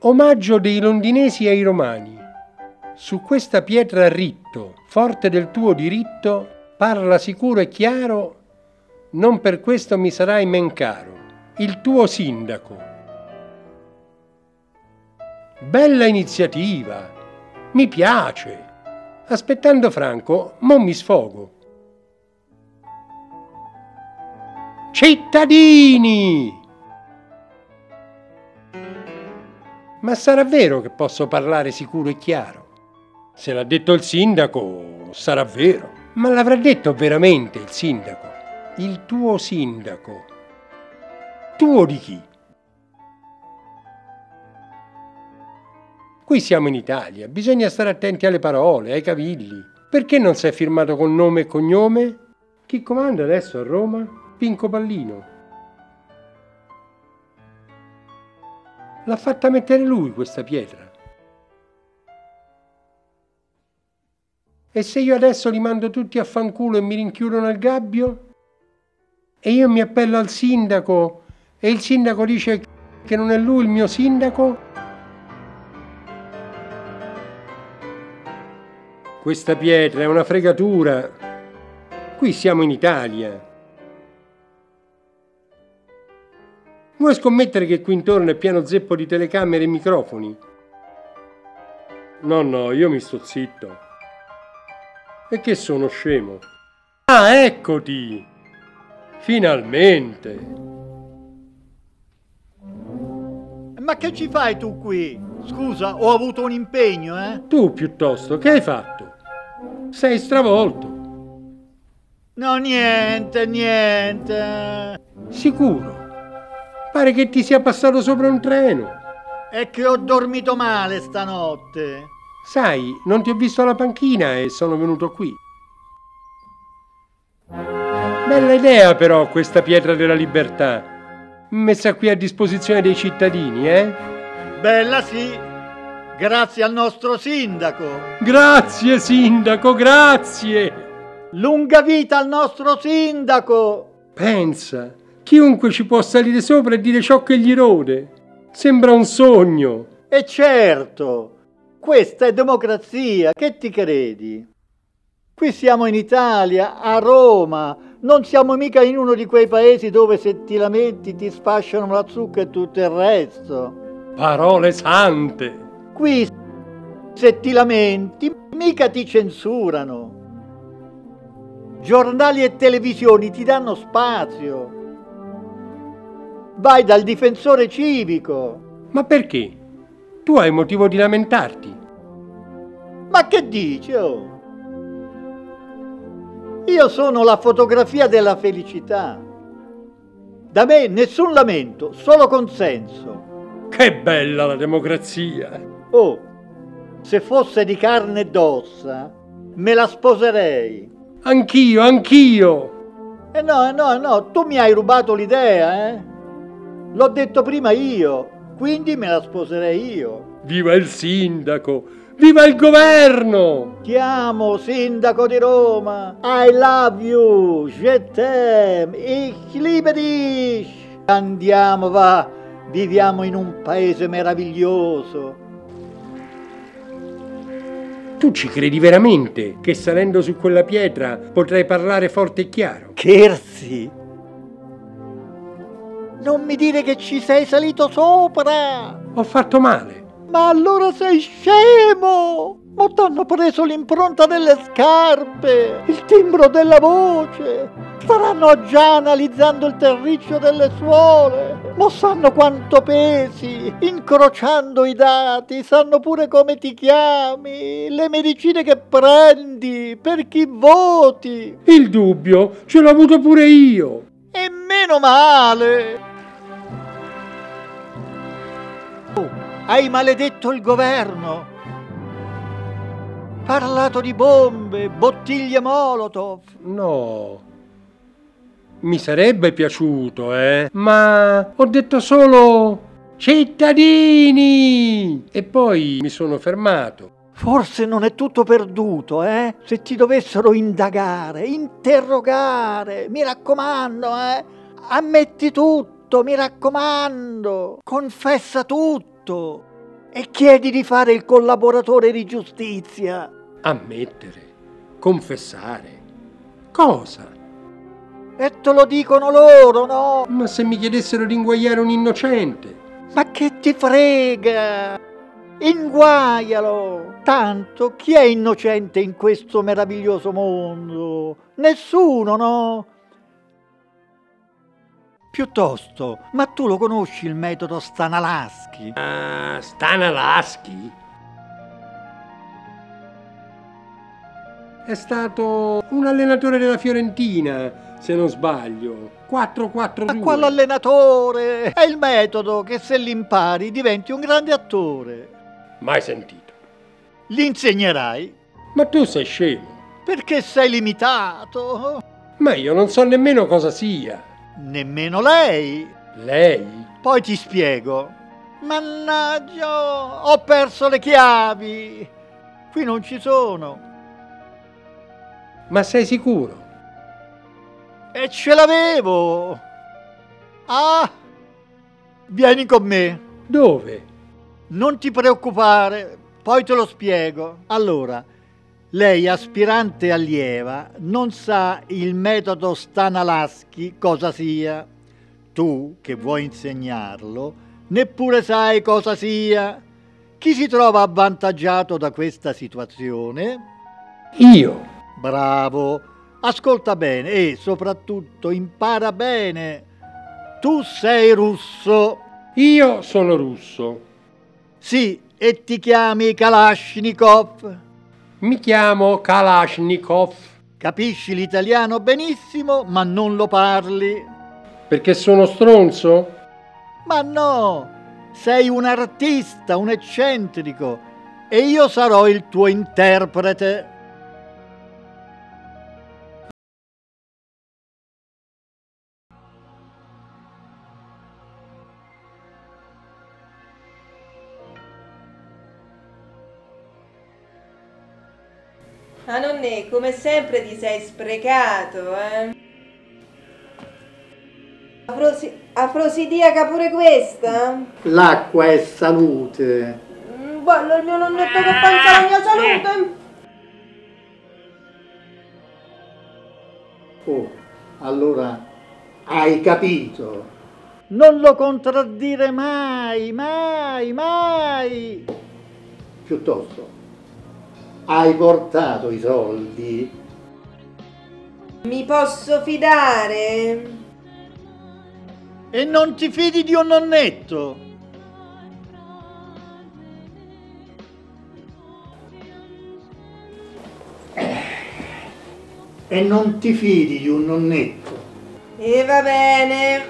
Omaggio dei londinesi ai romani. Su questa pietra ritto, forte del tuo diritto, parla sicuro e chiaro, non per questo mi sarai men caro, il tuo sindaco. Bella iniziativa, mi piace. Aspettando Franco, mo mi sfogo. Cittadini! Ma sarà vero che posso parlare sicuro e chiaro? Se l'ha detto il sindaco, sarà vero. Ma l'avrà detto veramente il sindaco? Il tuo sindaco? Tuo di chi? Qui siamo in Italia, bisogna stare attenti alle parole, ai cavilli. Perché non si è firmato con nome e cognome? Chi comanda adesso a Roma? Pinco Pallino. L'ha fatta mettere lui questa pietra. E se io adesso li mando tutti a fanculo e mi rinchiudo nel gabbio? E io mi appello al sindaco e il sindaco dice che non è lui il mio sindaco? Questa pietra è una fregatura. Qui siamo in Italia. Vuoi scommettere che qui intorno è pieno zeppo di telecamere e microfoni? No, no, io mi sto zitto. E che sono scemo? Ah, eccoti! Finalmente! Ma che ci fai tu qui? Scusa, ho avuto un impegno, eh? Tu piuttosto, che hai fatto? Sei stravolto. No, niente, niente. Sicuro? Pare che ti sia passato sopra un treno. È che ho dormito male stanotte. Sai, non ti ho visto alla panchina e sono venuto qui. Bella idea però questa pietra della libertà. Messa qui a disposizione dei cittadini, eh? Bella sì, grazie al nostro sindaco. Grazie sindaco, grazie! Lunga vita al nostro sindaco! Pensa, chiunque ci può salire sopra e dire ciò che gli rode. Sembra un sogno. E certo, questa è democrazia, che ti credi? Qui siamo in Italia, a Roma, non siamo mica in uno di quei paesi dove se ti lamenti ti sfasciano la zucca e tutto il resto. Parole sante! Qui se ti lamenti mica ti censurano. Giornali e televisioni ti danno spazio. Vai dal difensore civico. Ma perché? Tu hai motivo di lamentarti. Ma che dici? Oh? Io sono la fotografia della felicità. Da me nessun lamento, solo consenso. Che bella la democrazia! Oh, se fosse di carne ed ossa, me la sposerei. Anch'io, anch'io! Eh no, eh no, eh no, tu mi hai rubato l'idea, eh? L'ho detto prima io, quindi me la sposerei io. Viva il sindaco! Viva il governo! Ti amo, sindaco di Roma! I love you! Je t'aime! Ich liebe dich! Andiamo, va! Viviamo in un paese meraviglioso! Tu ci credi veramente che salendo su quella pietra potrai parlare forte e chiaro? Scherzi? Non mi dire che ci sei salito sopra! Ho fatto male. Ma allora sei scemo! Ma t'hanno preso l'impronta delle scarpe, il timbro della voce. Staranno già analizzando il terriccio delle suole. Ma sanno quanto pesi, incrociando i dati, sanno pure come ti chiami, le medicine che prendi, per chi voti. Il dubbio ce l'ho avuto pure io. E meno male. Hai maledetto il governo parlato di bombe, bottiglie Molotov. No. Mi sarebbe piaciuto, eh? Ma ho detto solo cittadini! E poi mi sono fermato. Forse non è tutto perduto, eh? Se ti dovessero indagare, interrogare, mi raccomando, eh? Ammetti tutto, mi raccomando. Confessa tutto e chiedi di fare il collaboratore di giustizia. Ammettere, confessare. Cosa? E te lo dicono loro, no? Ma se mi chiedessero di inguagliare un innocente? Ma che ti frega? Inguaialo! Tanto chi è innocente in questo meraviglioso mondo? Nessuno, no? Piuttosto, ma tu lo conosci il metodo Stanalaschi? Ah, Stanalaschi? È stato un allenatore della Fiorentina, se non sbaglio. 4-4-2. Ma quale allenatore? È il metodo che se l'impari diventi un grande attore. Mai sentito. Gli insegnerai? Ma tu sei scemo. Perché sei limitato? Ma io non so nemmeno cosa sia. Nemmeno lei. Lei? Poi ti spiego. Mannaggia, ho perso le chiavi. Qui non ci sono. Ma sei sicuro? E ce l'avevo. Ah, vieni con me. Dove? Non ti preoccupare, poi te lo spiego. Allora, lei, aspirante allieva, non sa il metodo Stanalaschi cosa sia. Tu, che vuoi insegnarlo, neppure sai cosa sia. Chi si trova avvantaggiato da questa situazione? Io. Bravo. Ascolta bene e soprattutto impara bene. Tu sei russo. Io sono russo. Sì, e ti chiami Kalashnikov. Mi chiamo Kalashnikov. Capisci l'italiano benissimo, ma non lo parli. Perché sono stronzo? Ma no, sei un artista, un eccentrico, e io sarò il tuo interprete. Ah, nonne, come sempre ti sei sprecato, eh? Afrosi- afrosidiaca pure questa? L'acqua è salute. Mm, Bello il mio nonnetto che pensa alla mia salute. Oh, allora hai capito. Non lo contraddire mai, mai, mai. Piuttosto, hai portato i soldi. Mi posso fidare? E non ti fidi di un nonnetto. E non ti fidi di un nonnetto. E va bene.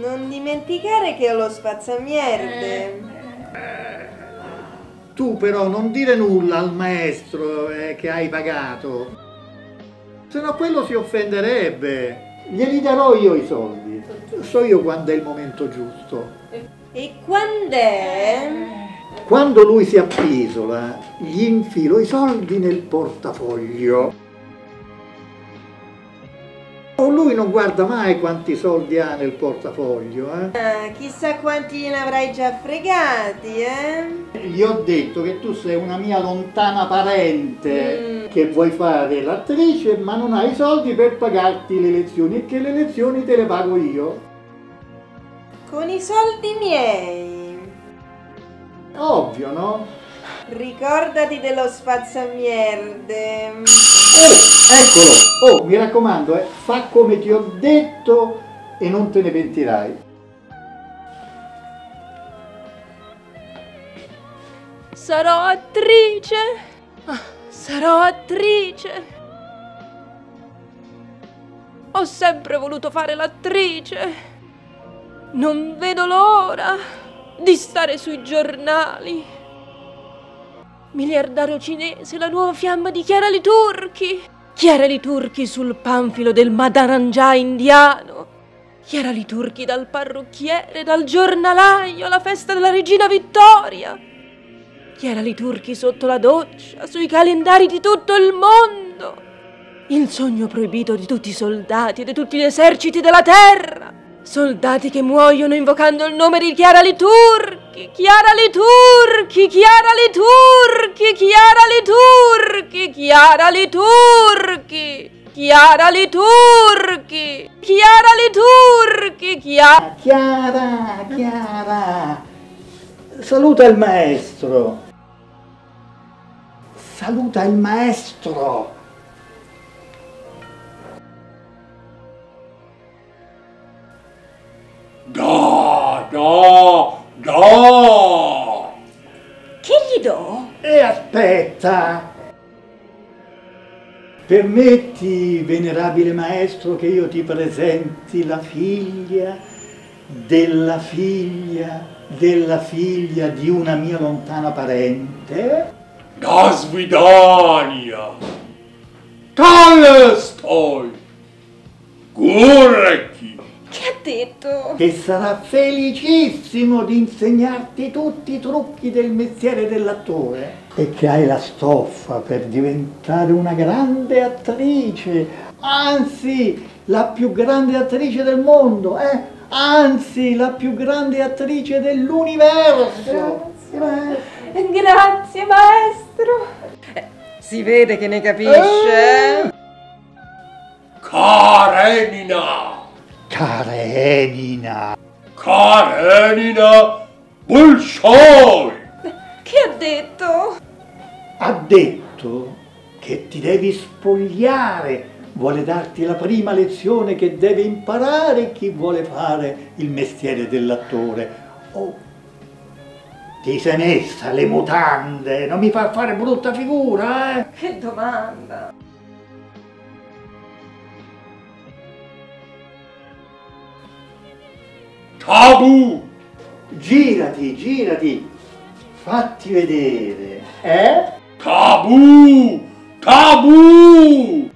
Non dimenticare che ho lo spazzamierde. Tu però non dire nulla al maestro eh, che hai pagato. Se no quello si offenderebbe. Glieli darò io i soldi. So io quando è il momento giusto. E quando è? Quando lui si appisola, gli infilo i soldi nel portafoglio. O lui non guarda mai quanti soldi ha nel portafoglio, eh? Ah, chissà quanti ne avrai già fregati, eh? Gli ho detto che tu sei una mia lontana parente, Mm. che vuoi fare l'attrice, ma non hai i soldi per pagarti le lezioni e che le lezioni te le pago io. Con i soldi miei. Ovvio, no? Ricordati dello spazzamierde. Oh, eccolo! Oh, mi raccomando, eh, fa come ti ho detto e non te ne pentirai. Sarò attrice. Ah, sarò attrice. Ho sempre voluto fare l'attrice. Non vedo l'ora di stare sui giornali. Miliardario cinese, la nuova fiamma di Chiara Liturchi. Chiara Liturchi sul panfilo del Madarangià indiano. Chiara Liturchi dal parrucchiere, dal giornalaio alla festa della regina Vittoria. Chiara Liturchi sotto la doccia, sui calendari di tutto il mondo. Il sogno proibito di tutti i soldati e di tutti gli eserciti della terra. Soldati che muoiono invocando il nome di Chiara Liturchi, Chiara Liturchi, Chiara Liturchi, Chiara Liturchi, Chiara Liturchi, Chiara Liturchi, Chiara Liturchi, Chiara... Chiara, Chiara, saluta il maestro. Saluta il maestro. Aspetta. Permetti, venerabile maestro, che io ti presenti la figlia della figlia della figlia di una mia lontana parente? Da svidania! Tolstoi! Gurecki! Che ha detto? Che sarà felicissimo di insegnarti tutti i trucchi del mestiere dell'attore e che hai la stoffa per diventare una grande attrice, anzi la più grande attrice del mondo, eh? anzi la più grande attrice dell'universo. Grazie. Grazie, maestro. Eh, si vede che ne capisce. Karenina! Karenina. Karenina Bolshoi! Che ha detto? Ha detto che ti devi spogliare, vuole darti la prima lezione che deve imparare chi vuole fare il mestiere dell'attore. Oh, ti sei messa le mutande, non mi fa fare brutta figura, eh? Che domanda. Tabu! Girati, girati, fatti vedere, eh? Tabu! Tabu!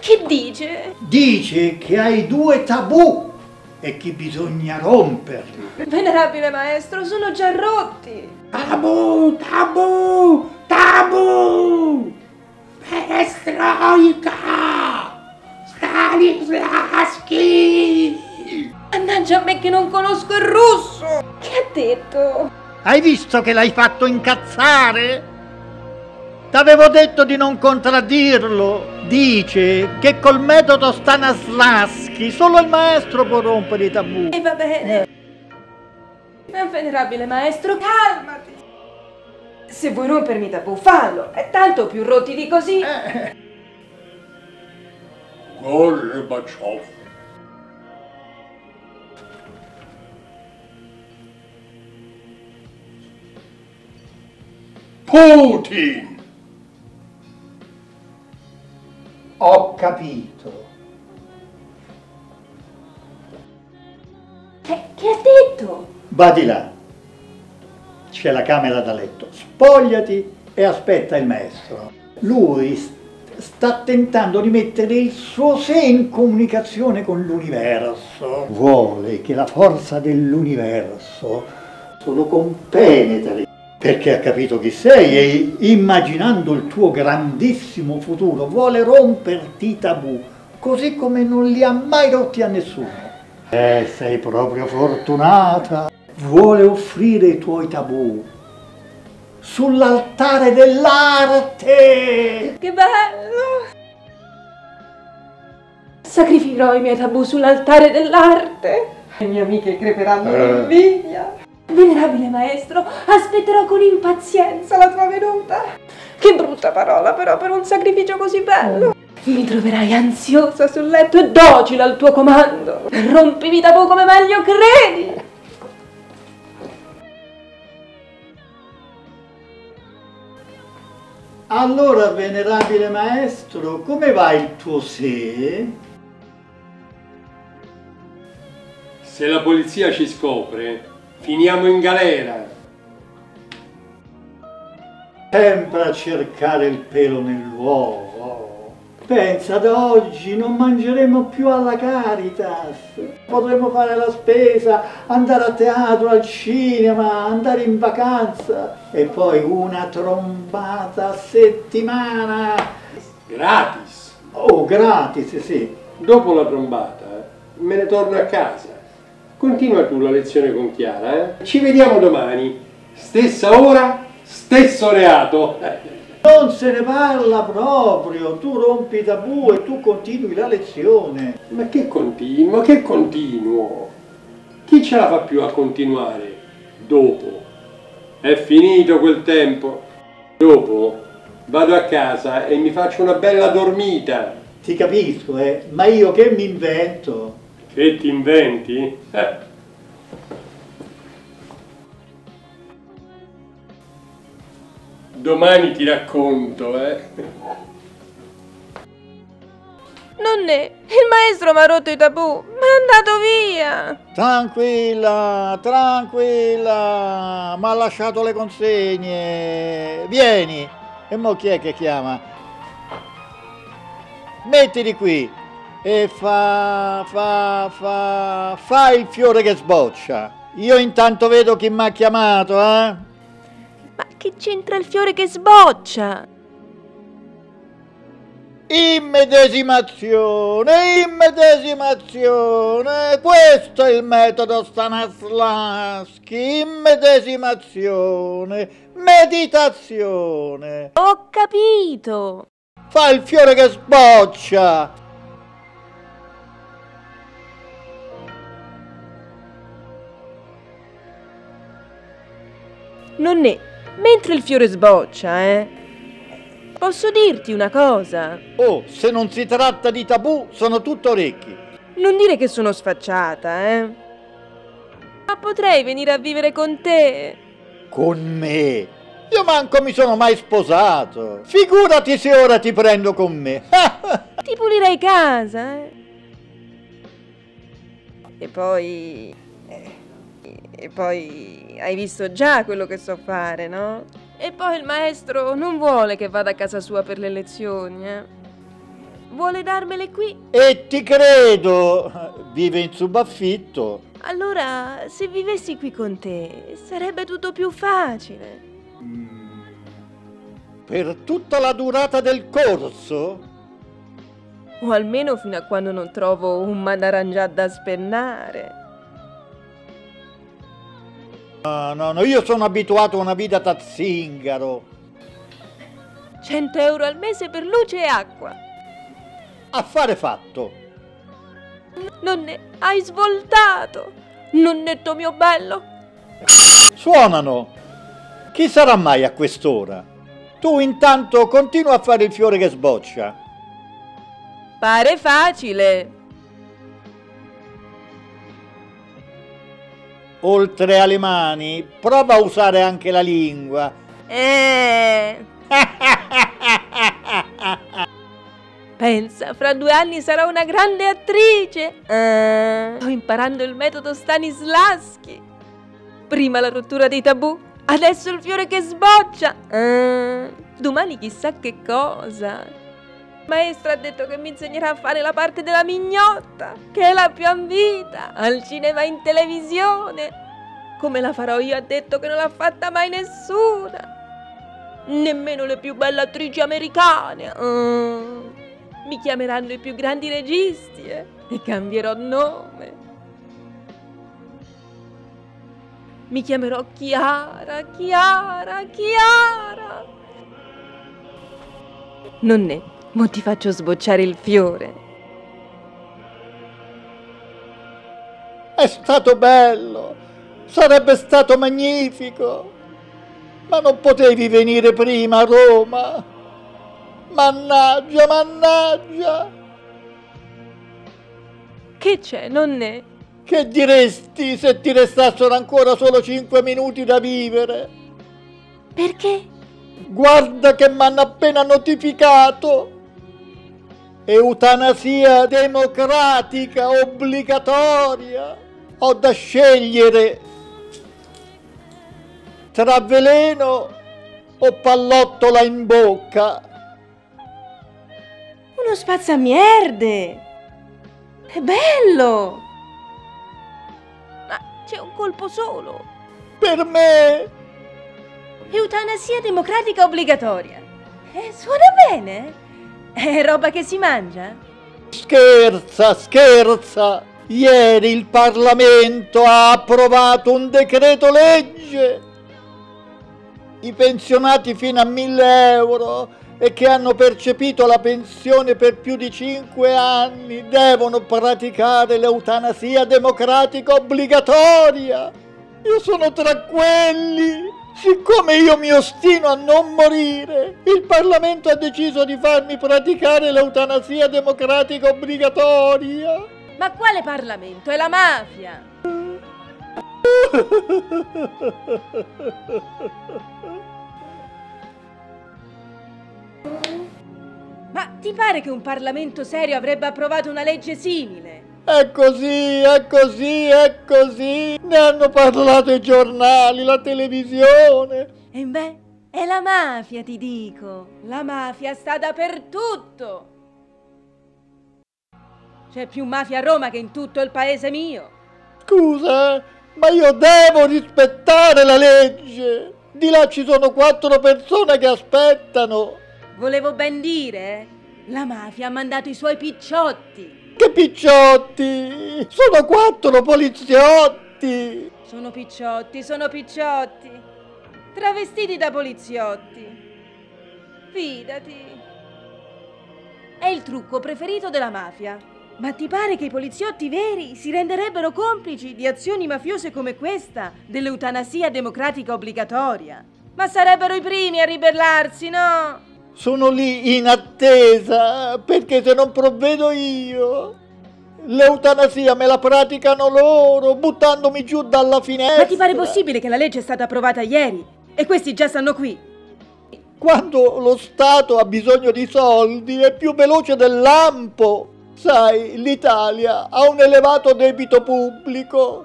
Che dice? Dice che hai due tabù e che bisogna romperli. Venerabile maestro, sono già rotti. Tabu! Tabu! Tabu! Perestroika! Stanislavski! Mannaggia a me che non conosco il russo. Che ha detto? Hai visto che l'hai fatto incazzare? T'avevo detto di non contraddirlo. Dice che col metodo Stanislavski solo il maestro può rompere i tabù. E va bene. Eh, Venerabile maestro, calmati. Se vuoi rompermi i tabù, fallo. È tanto più rotti di così. Gorbaciov! Putin! Ho capito. Che, che ha detto? Va di là. C'è la camera da letto. Spogliati e aspetta il maestro. Lui st- sta tentando di mettere il suo sé in comunicazione con l'universo. Vuole che la forza dell'universo lo compenetri. Perché ha capito chi sei e immaginando il tuo grandissimo futuro vuole romperti i tabù, così come non li ha mai rotti a nessuno. Eh, sei proprio fortunata. Vuole offrire i tuoi tabù sull'altare dell'arte. Che bello! Sacrificherò i miei tabù sull'altare dell'arte. Le mie amiche creperanno Eh. d'invidia. Venerabile maestro, aspetterò con impazienza la tua venuta. Che brutta parola però per un sacrificio così bello. Mi troverai ansiosa sul letto e docile al tuo comando. Rompimi i tabù come meglio credi. Allora, venerabile maestro, come va il tuo sé? Se la polizia ci scopre, finiamo in galera. Sempre a cercare il pelo nell'uovo. Pensa, da oggi non mangeremo più alla Caritas. Potremo fare la spesa, andare a teatro, al cinema, andare in vacanza. E poi una trombata a settimana. Gratis. Oh, gratis, sì. Dopo la trombata me ne torno a casa. Continua tu la lezione con Chiara, eh? Ci vediamo domani. Stessa ora, stesso reato. Non se ne parla proprio. Tu rompi tabù e tu continui la lezione. Ma che continuo, che continuo? Chi ce la fa più a continuare? Dopo. È finito quel tempo. Dopo vado a casa e mi faccio una bella dormita. Ti capisco, eh, ma io che mi invento? Che ti inventi? Eh. Domani ti racconto, eh. Nonne, il maestro mi ha rotto i tabù, ma è andato via. Tranquilla, tranquilla, mi ha lasciato le consegne. Vieni. E mo chi è che chiama? Mettiti qui e fa, fa, fa, fa il fiore che sboccia. Io intanto vedo chi mi ha chiamato, eh? Ma che c'entra il fiore che sboccia? Immedesimazione, immedesimazione, questo è il metodo Stanislavski, immedesimazione, meditazione. Ho capito. Fa il fiore che sboccia. Nonne, mentre il fiore sboccia, eh? Posso dirti una cosa? Oh, se non si tratta di tabù, sono tutto orecchi. Non dire che sono sfacciata, eh? Ma potrei venire a vivere con te. Con me? Io manco mi sono mai sposato. Figurati se ora ti prendo con me. *laughs* Ti pulirei casa, eh? E poi... E poi hai visto già quello che so fare, no? E poi il maestro non vuole che vada a casa sua per le lezioni, eh? Vuole darmele qui. e ti credo. Vive in subaffitto. Allora, se vivessi qui con te, sarebbe tutto più facile. Per tutta la durata del corso? O almeno fino a quando non trovo un manarangià da spennare. No, no, no, io sono abituato a una vita da zingaro. 100 euro al mese per luce e acqua. Affare fatto. Nonne, hai svoltato! Nonnetto mio bello! Suonano. Chi sarà mai a quest'ora? Tu intanto continua a fare il fiore che sboccia. Pare facile. Oltre alle mani, prova a usare anche la lingua. Eh. *laughs* Pensa, fra due anni sarò una grande attrice. Eh. Sto imparando il metodo Stanislavski. Prima la rottura dei tabù, adesso il fiore che sboccia. Eh. Domani chissà che cosa. Maestra ha detto che mi insegnerà a fare la parte della mignotta, che è la più ambita, al cinema e in televisione. Come la farò io ha detto che non l'ha fatta mai nessuna. Nemmeno le più belle attrici americane. Mm. Mi chiameranno i più grandi registi eh? e cambierò nome. Mi chiamerò Chiara, Chiara, Chiara. Nonne, mo ti faccio sbocciare il fiore. È stato bello, sarebbe stato magnifico, ma non potevi venire prima a Roma. Mannaggia, mannaggia! Che c'è, nonne? Che diresti se ti restassero ancora solo cinque minuti da vivere? Perché? Guarda che m'hanno appena notificato! Eutanasia democratica obbligatoria! Ho da scegliere tra veleno o pallottola in bocca. Uno spazzamierde! È bello! Ma c'è un colpo solo! Per me! Eutanasia democratica obbligatoria! Eh, suona bene! *laughs* È roba che si mangia? Scherza, scherza! Ieri il Parlamento ha approvato un decreto legge. I pensionati fino a 1000 euro e che hanno percepito la pensione per più di 5 anni devono praticare l'eutanasia democratica obbligatoria. Io sono tra quelli. Siccome io mi ostino a non morire, il Parlamento ha deciso di farmi praticare l'eutanasia democratica obbligatoria. Ma quale Parlamento? È la mafia! *laughs* Ma ti pare che un Parlamento serio avrebbe approvato una legge simile? È così, è così, è così. Ne hanno parlato i giornali, la televisione. E beh, è la mafia, ti dico. La mafia sta dappertutto. C'è più mafia a Roma che in tutto il paese mio. Scusa, ma io devo rispettare la legge. Di là ci sono quattro persone che aspettano. Volevo ben dire, la mafia ha mandato i suoi picciotti. Che picciotti? Sono quattro poliziotti. Sono picciotti, sono picciotti. Travestiti da poliziotti. Fidati. È il trucco preferito della mafia. Ma ti pare che i poliziotti veri si renderebbero complici di azioni mafiose come questa, dell'eutanasia democratica obbligatoria? Ma sarebbero i primi a ribellarsi, no? Sono lì in attesa perché se non provvedo io, l'eutanasia me la praticano loro, buttandomi giù dalla finestra. Ma ti pare possibile che la legge è stata approvata ieri e questi già stanno qui? Quando lo Stato ha bisogno di soldi è più veloce del lampo. Sai, l'Italia ha un elevato debito pubblico.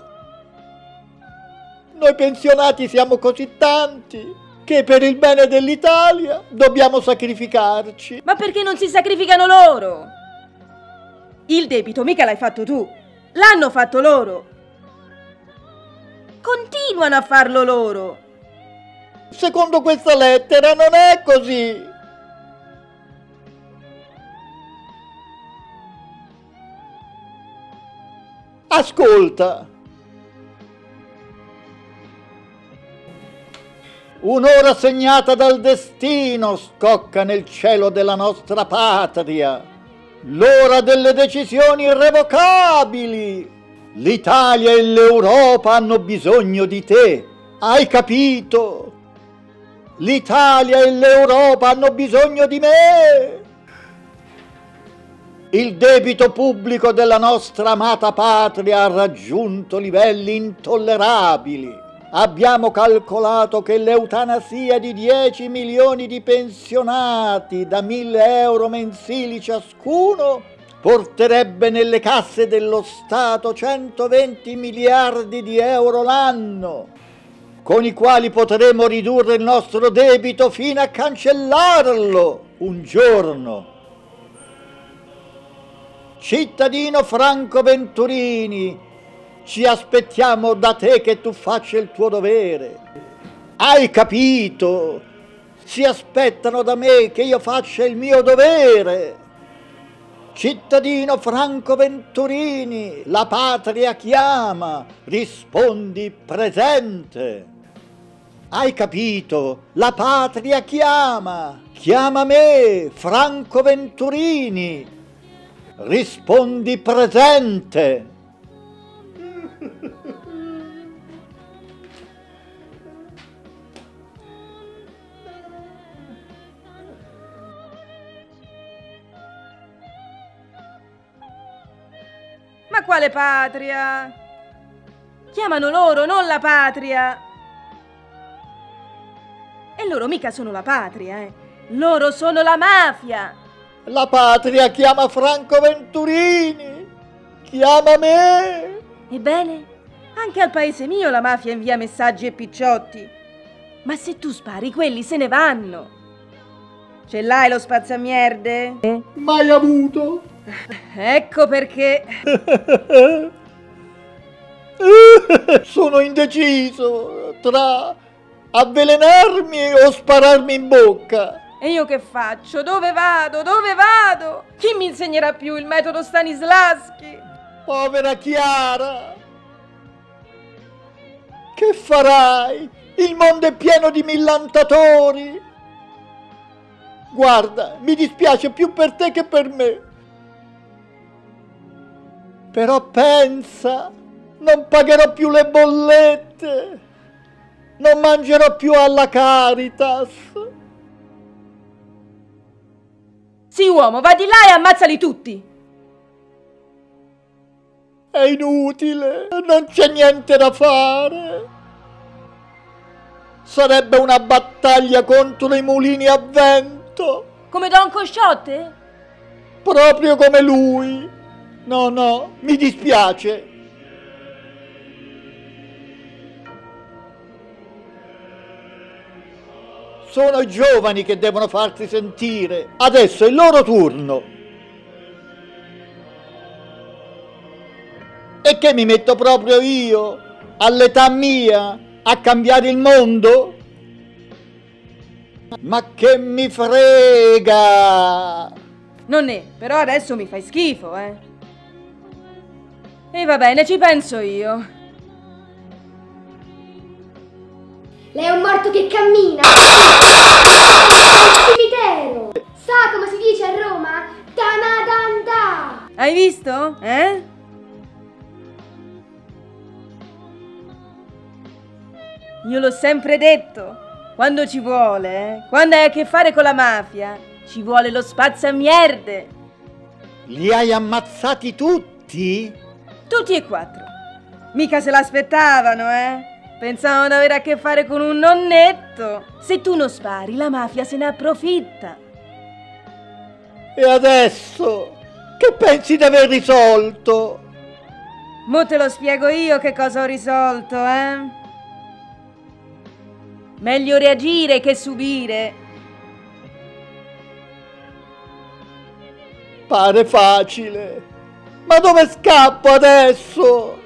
Noi pensionati siamo così tanti che per il bene dell'Italia dobbiamo sacrificarci. Ma perché non si sacrificano loro? Il debito mica l'hai fatto tu, l'hanno fatto loro. Continuano a farlo loro. Secondo questa lettera non è così. Ascolta. Un'ora segnata dal destino scocca nel cielo della nostra patria. L'ora delle decisioni irrevocabili. L'Italia e l'Europa hanno bisogno di te. Hai capito? L'Italia e l'Europa hanno bisogno di me. Il debito pubblico della nostra amata patria ha raggiunto livelli intollerabili. Abbiamo calcolato che l'eutanasia di 10 milioni di pensionati da 1000 euro mensili ciascuno porterebbe nelle casse dello Stato 120 miliardi di euro l'anno, con i quali potremo ridurre il nostro debito fino a cancellarlo un giorno. Cittadino Franco Venturini, ci aspettiamo da te che tu faccia il tuo dovere. Hai capito? Si aspettano da me che io faccia il mio dovere. Cittadino Franco Venturini, la patria chiama, rispondi presente. Hai capito? La patria chiama, chiama me, Franco Venturini, rispondi presente. Quale patria? Chiamano loro, non la patria. E loro mica sono la patria, eh. Loro sono la mafia. La patria chiama Franco Venturini, chiama me. Ebbene, anche al paese mio la mafia invia messaggi e picciotti. Ma se tu spari, quelli se ne vanno. Ce l'hai lo spazzamierde? Mai avuto. Ecco perché. *laughs* Sono indeciso tra avvelenarmi o spararmi in bocca. E io che faccio? Dove vado? Dove vado? Chi mi insegnerà più il metodo Stanislaschi? Povera Chiara! Che farai? Il mondo è pieno di millantatori. Guarda, mi dispiace più per te che per me. Però pensa, non pagherò più le bollette, non mangerò più alla Caritas. Sì, uomo, va di là e ammazzali tutti. È inutile, non c'è niente da fare. Sarebbe una battaglia contro i mulini a vento. Come Don Cosciotte? Proprio come lui. No, no, mi dispiace. Sono i giovani che devono farsi sentire. Adesso è il loro turno. E che mi metto proprio io, all'età mia, a cambiare il mondo? Ma che mi frega! Non è, però adesso mi fai schifo, eh. E va bene, ci penso io. Lei è un morto che cammina. Cimitero. Sa come si dice a Roma? Tanadanda. Hai visto? Eh? Io l'ho sempre detto. Quando ci vuole, eh? Quando hai a che fare con la mafia, ci vuole lo spazzamierde. Li hai ammazzati tutti? Tutti e quattro. Mica se l'aspettavano, eh? Pensavano di avere a che fare con un nonnetto. Se tu non spari, la mafia se ne approfitta. E adesso? Che pensi di aver risolto? Mo te lo spiego io che cosa ho risolto, eh? Meglio reagire che subire. Pare facile. Ma dove scappo adesso?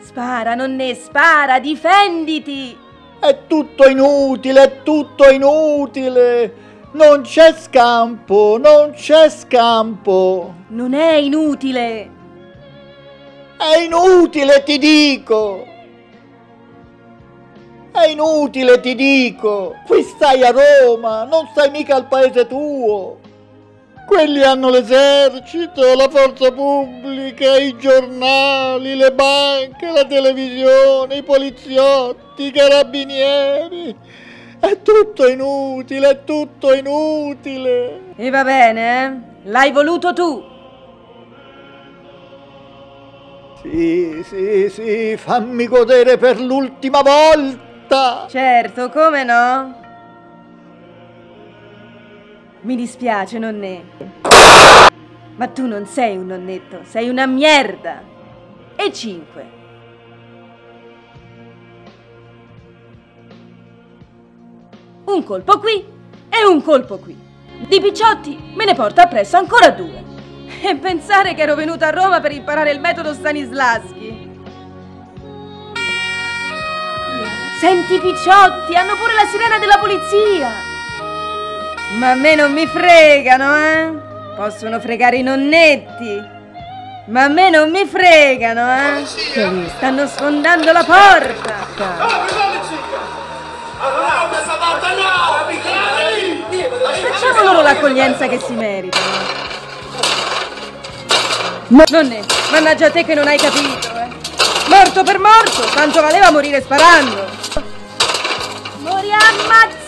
Spara, non ne spara, difenditi! È tutto inutile, è tutto inutile. Non c'è scampo, non c'è scampo. Non è inutile. È inutile, ti dico. È inutile, ti dico. Qui stai a Roma, non stai mica al paese tuo. Quelli hanno l'esercito, la forza pubblica, i giornali, le banche, la televisione, i poliziotti, i carabinieri. È tutto inutile, è tutto inutile. E va bene, eh? L'hai voluto tu. Sì, sì, sì, fammi godere per l'ultima volta. Certo, come no? Mi dispiace, nonné. Ma tu non sei un nonnetto, sei una merda. E cinque. Un colpo qui e un colpo qui. Di picciotti me ne porto appresso ancora due. E pensare che ero venuta a Roma per imparare il metodo Stanislaschi. Senti, picciotti, hanno pure la sirena della polizia. Ma a me non mi fregano, eh? Possono fregare i nonnetti. Ma a me non mi fregano, eh? Stanno sfondando la porta. Facciamo loro l'accoglienza che si meritano. Nonne, mannaggia te che non hai capito. Morto per morto, tanto valeva morire sparando? Morì ammazzati!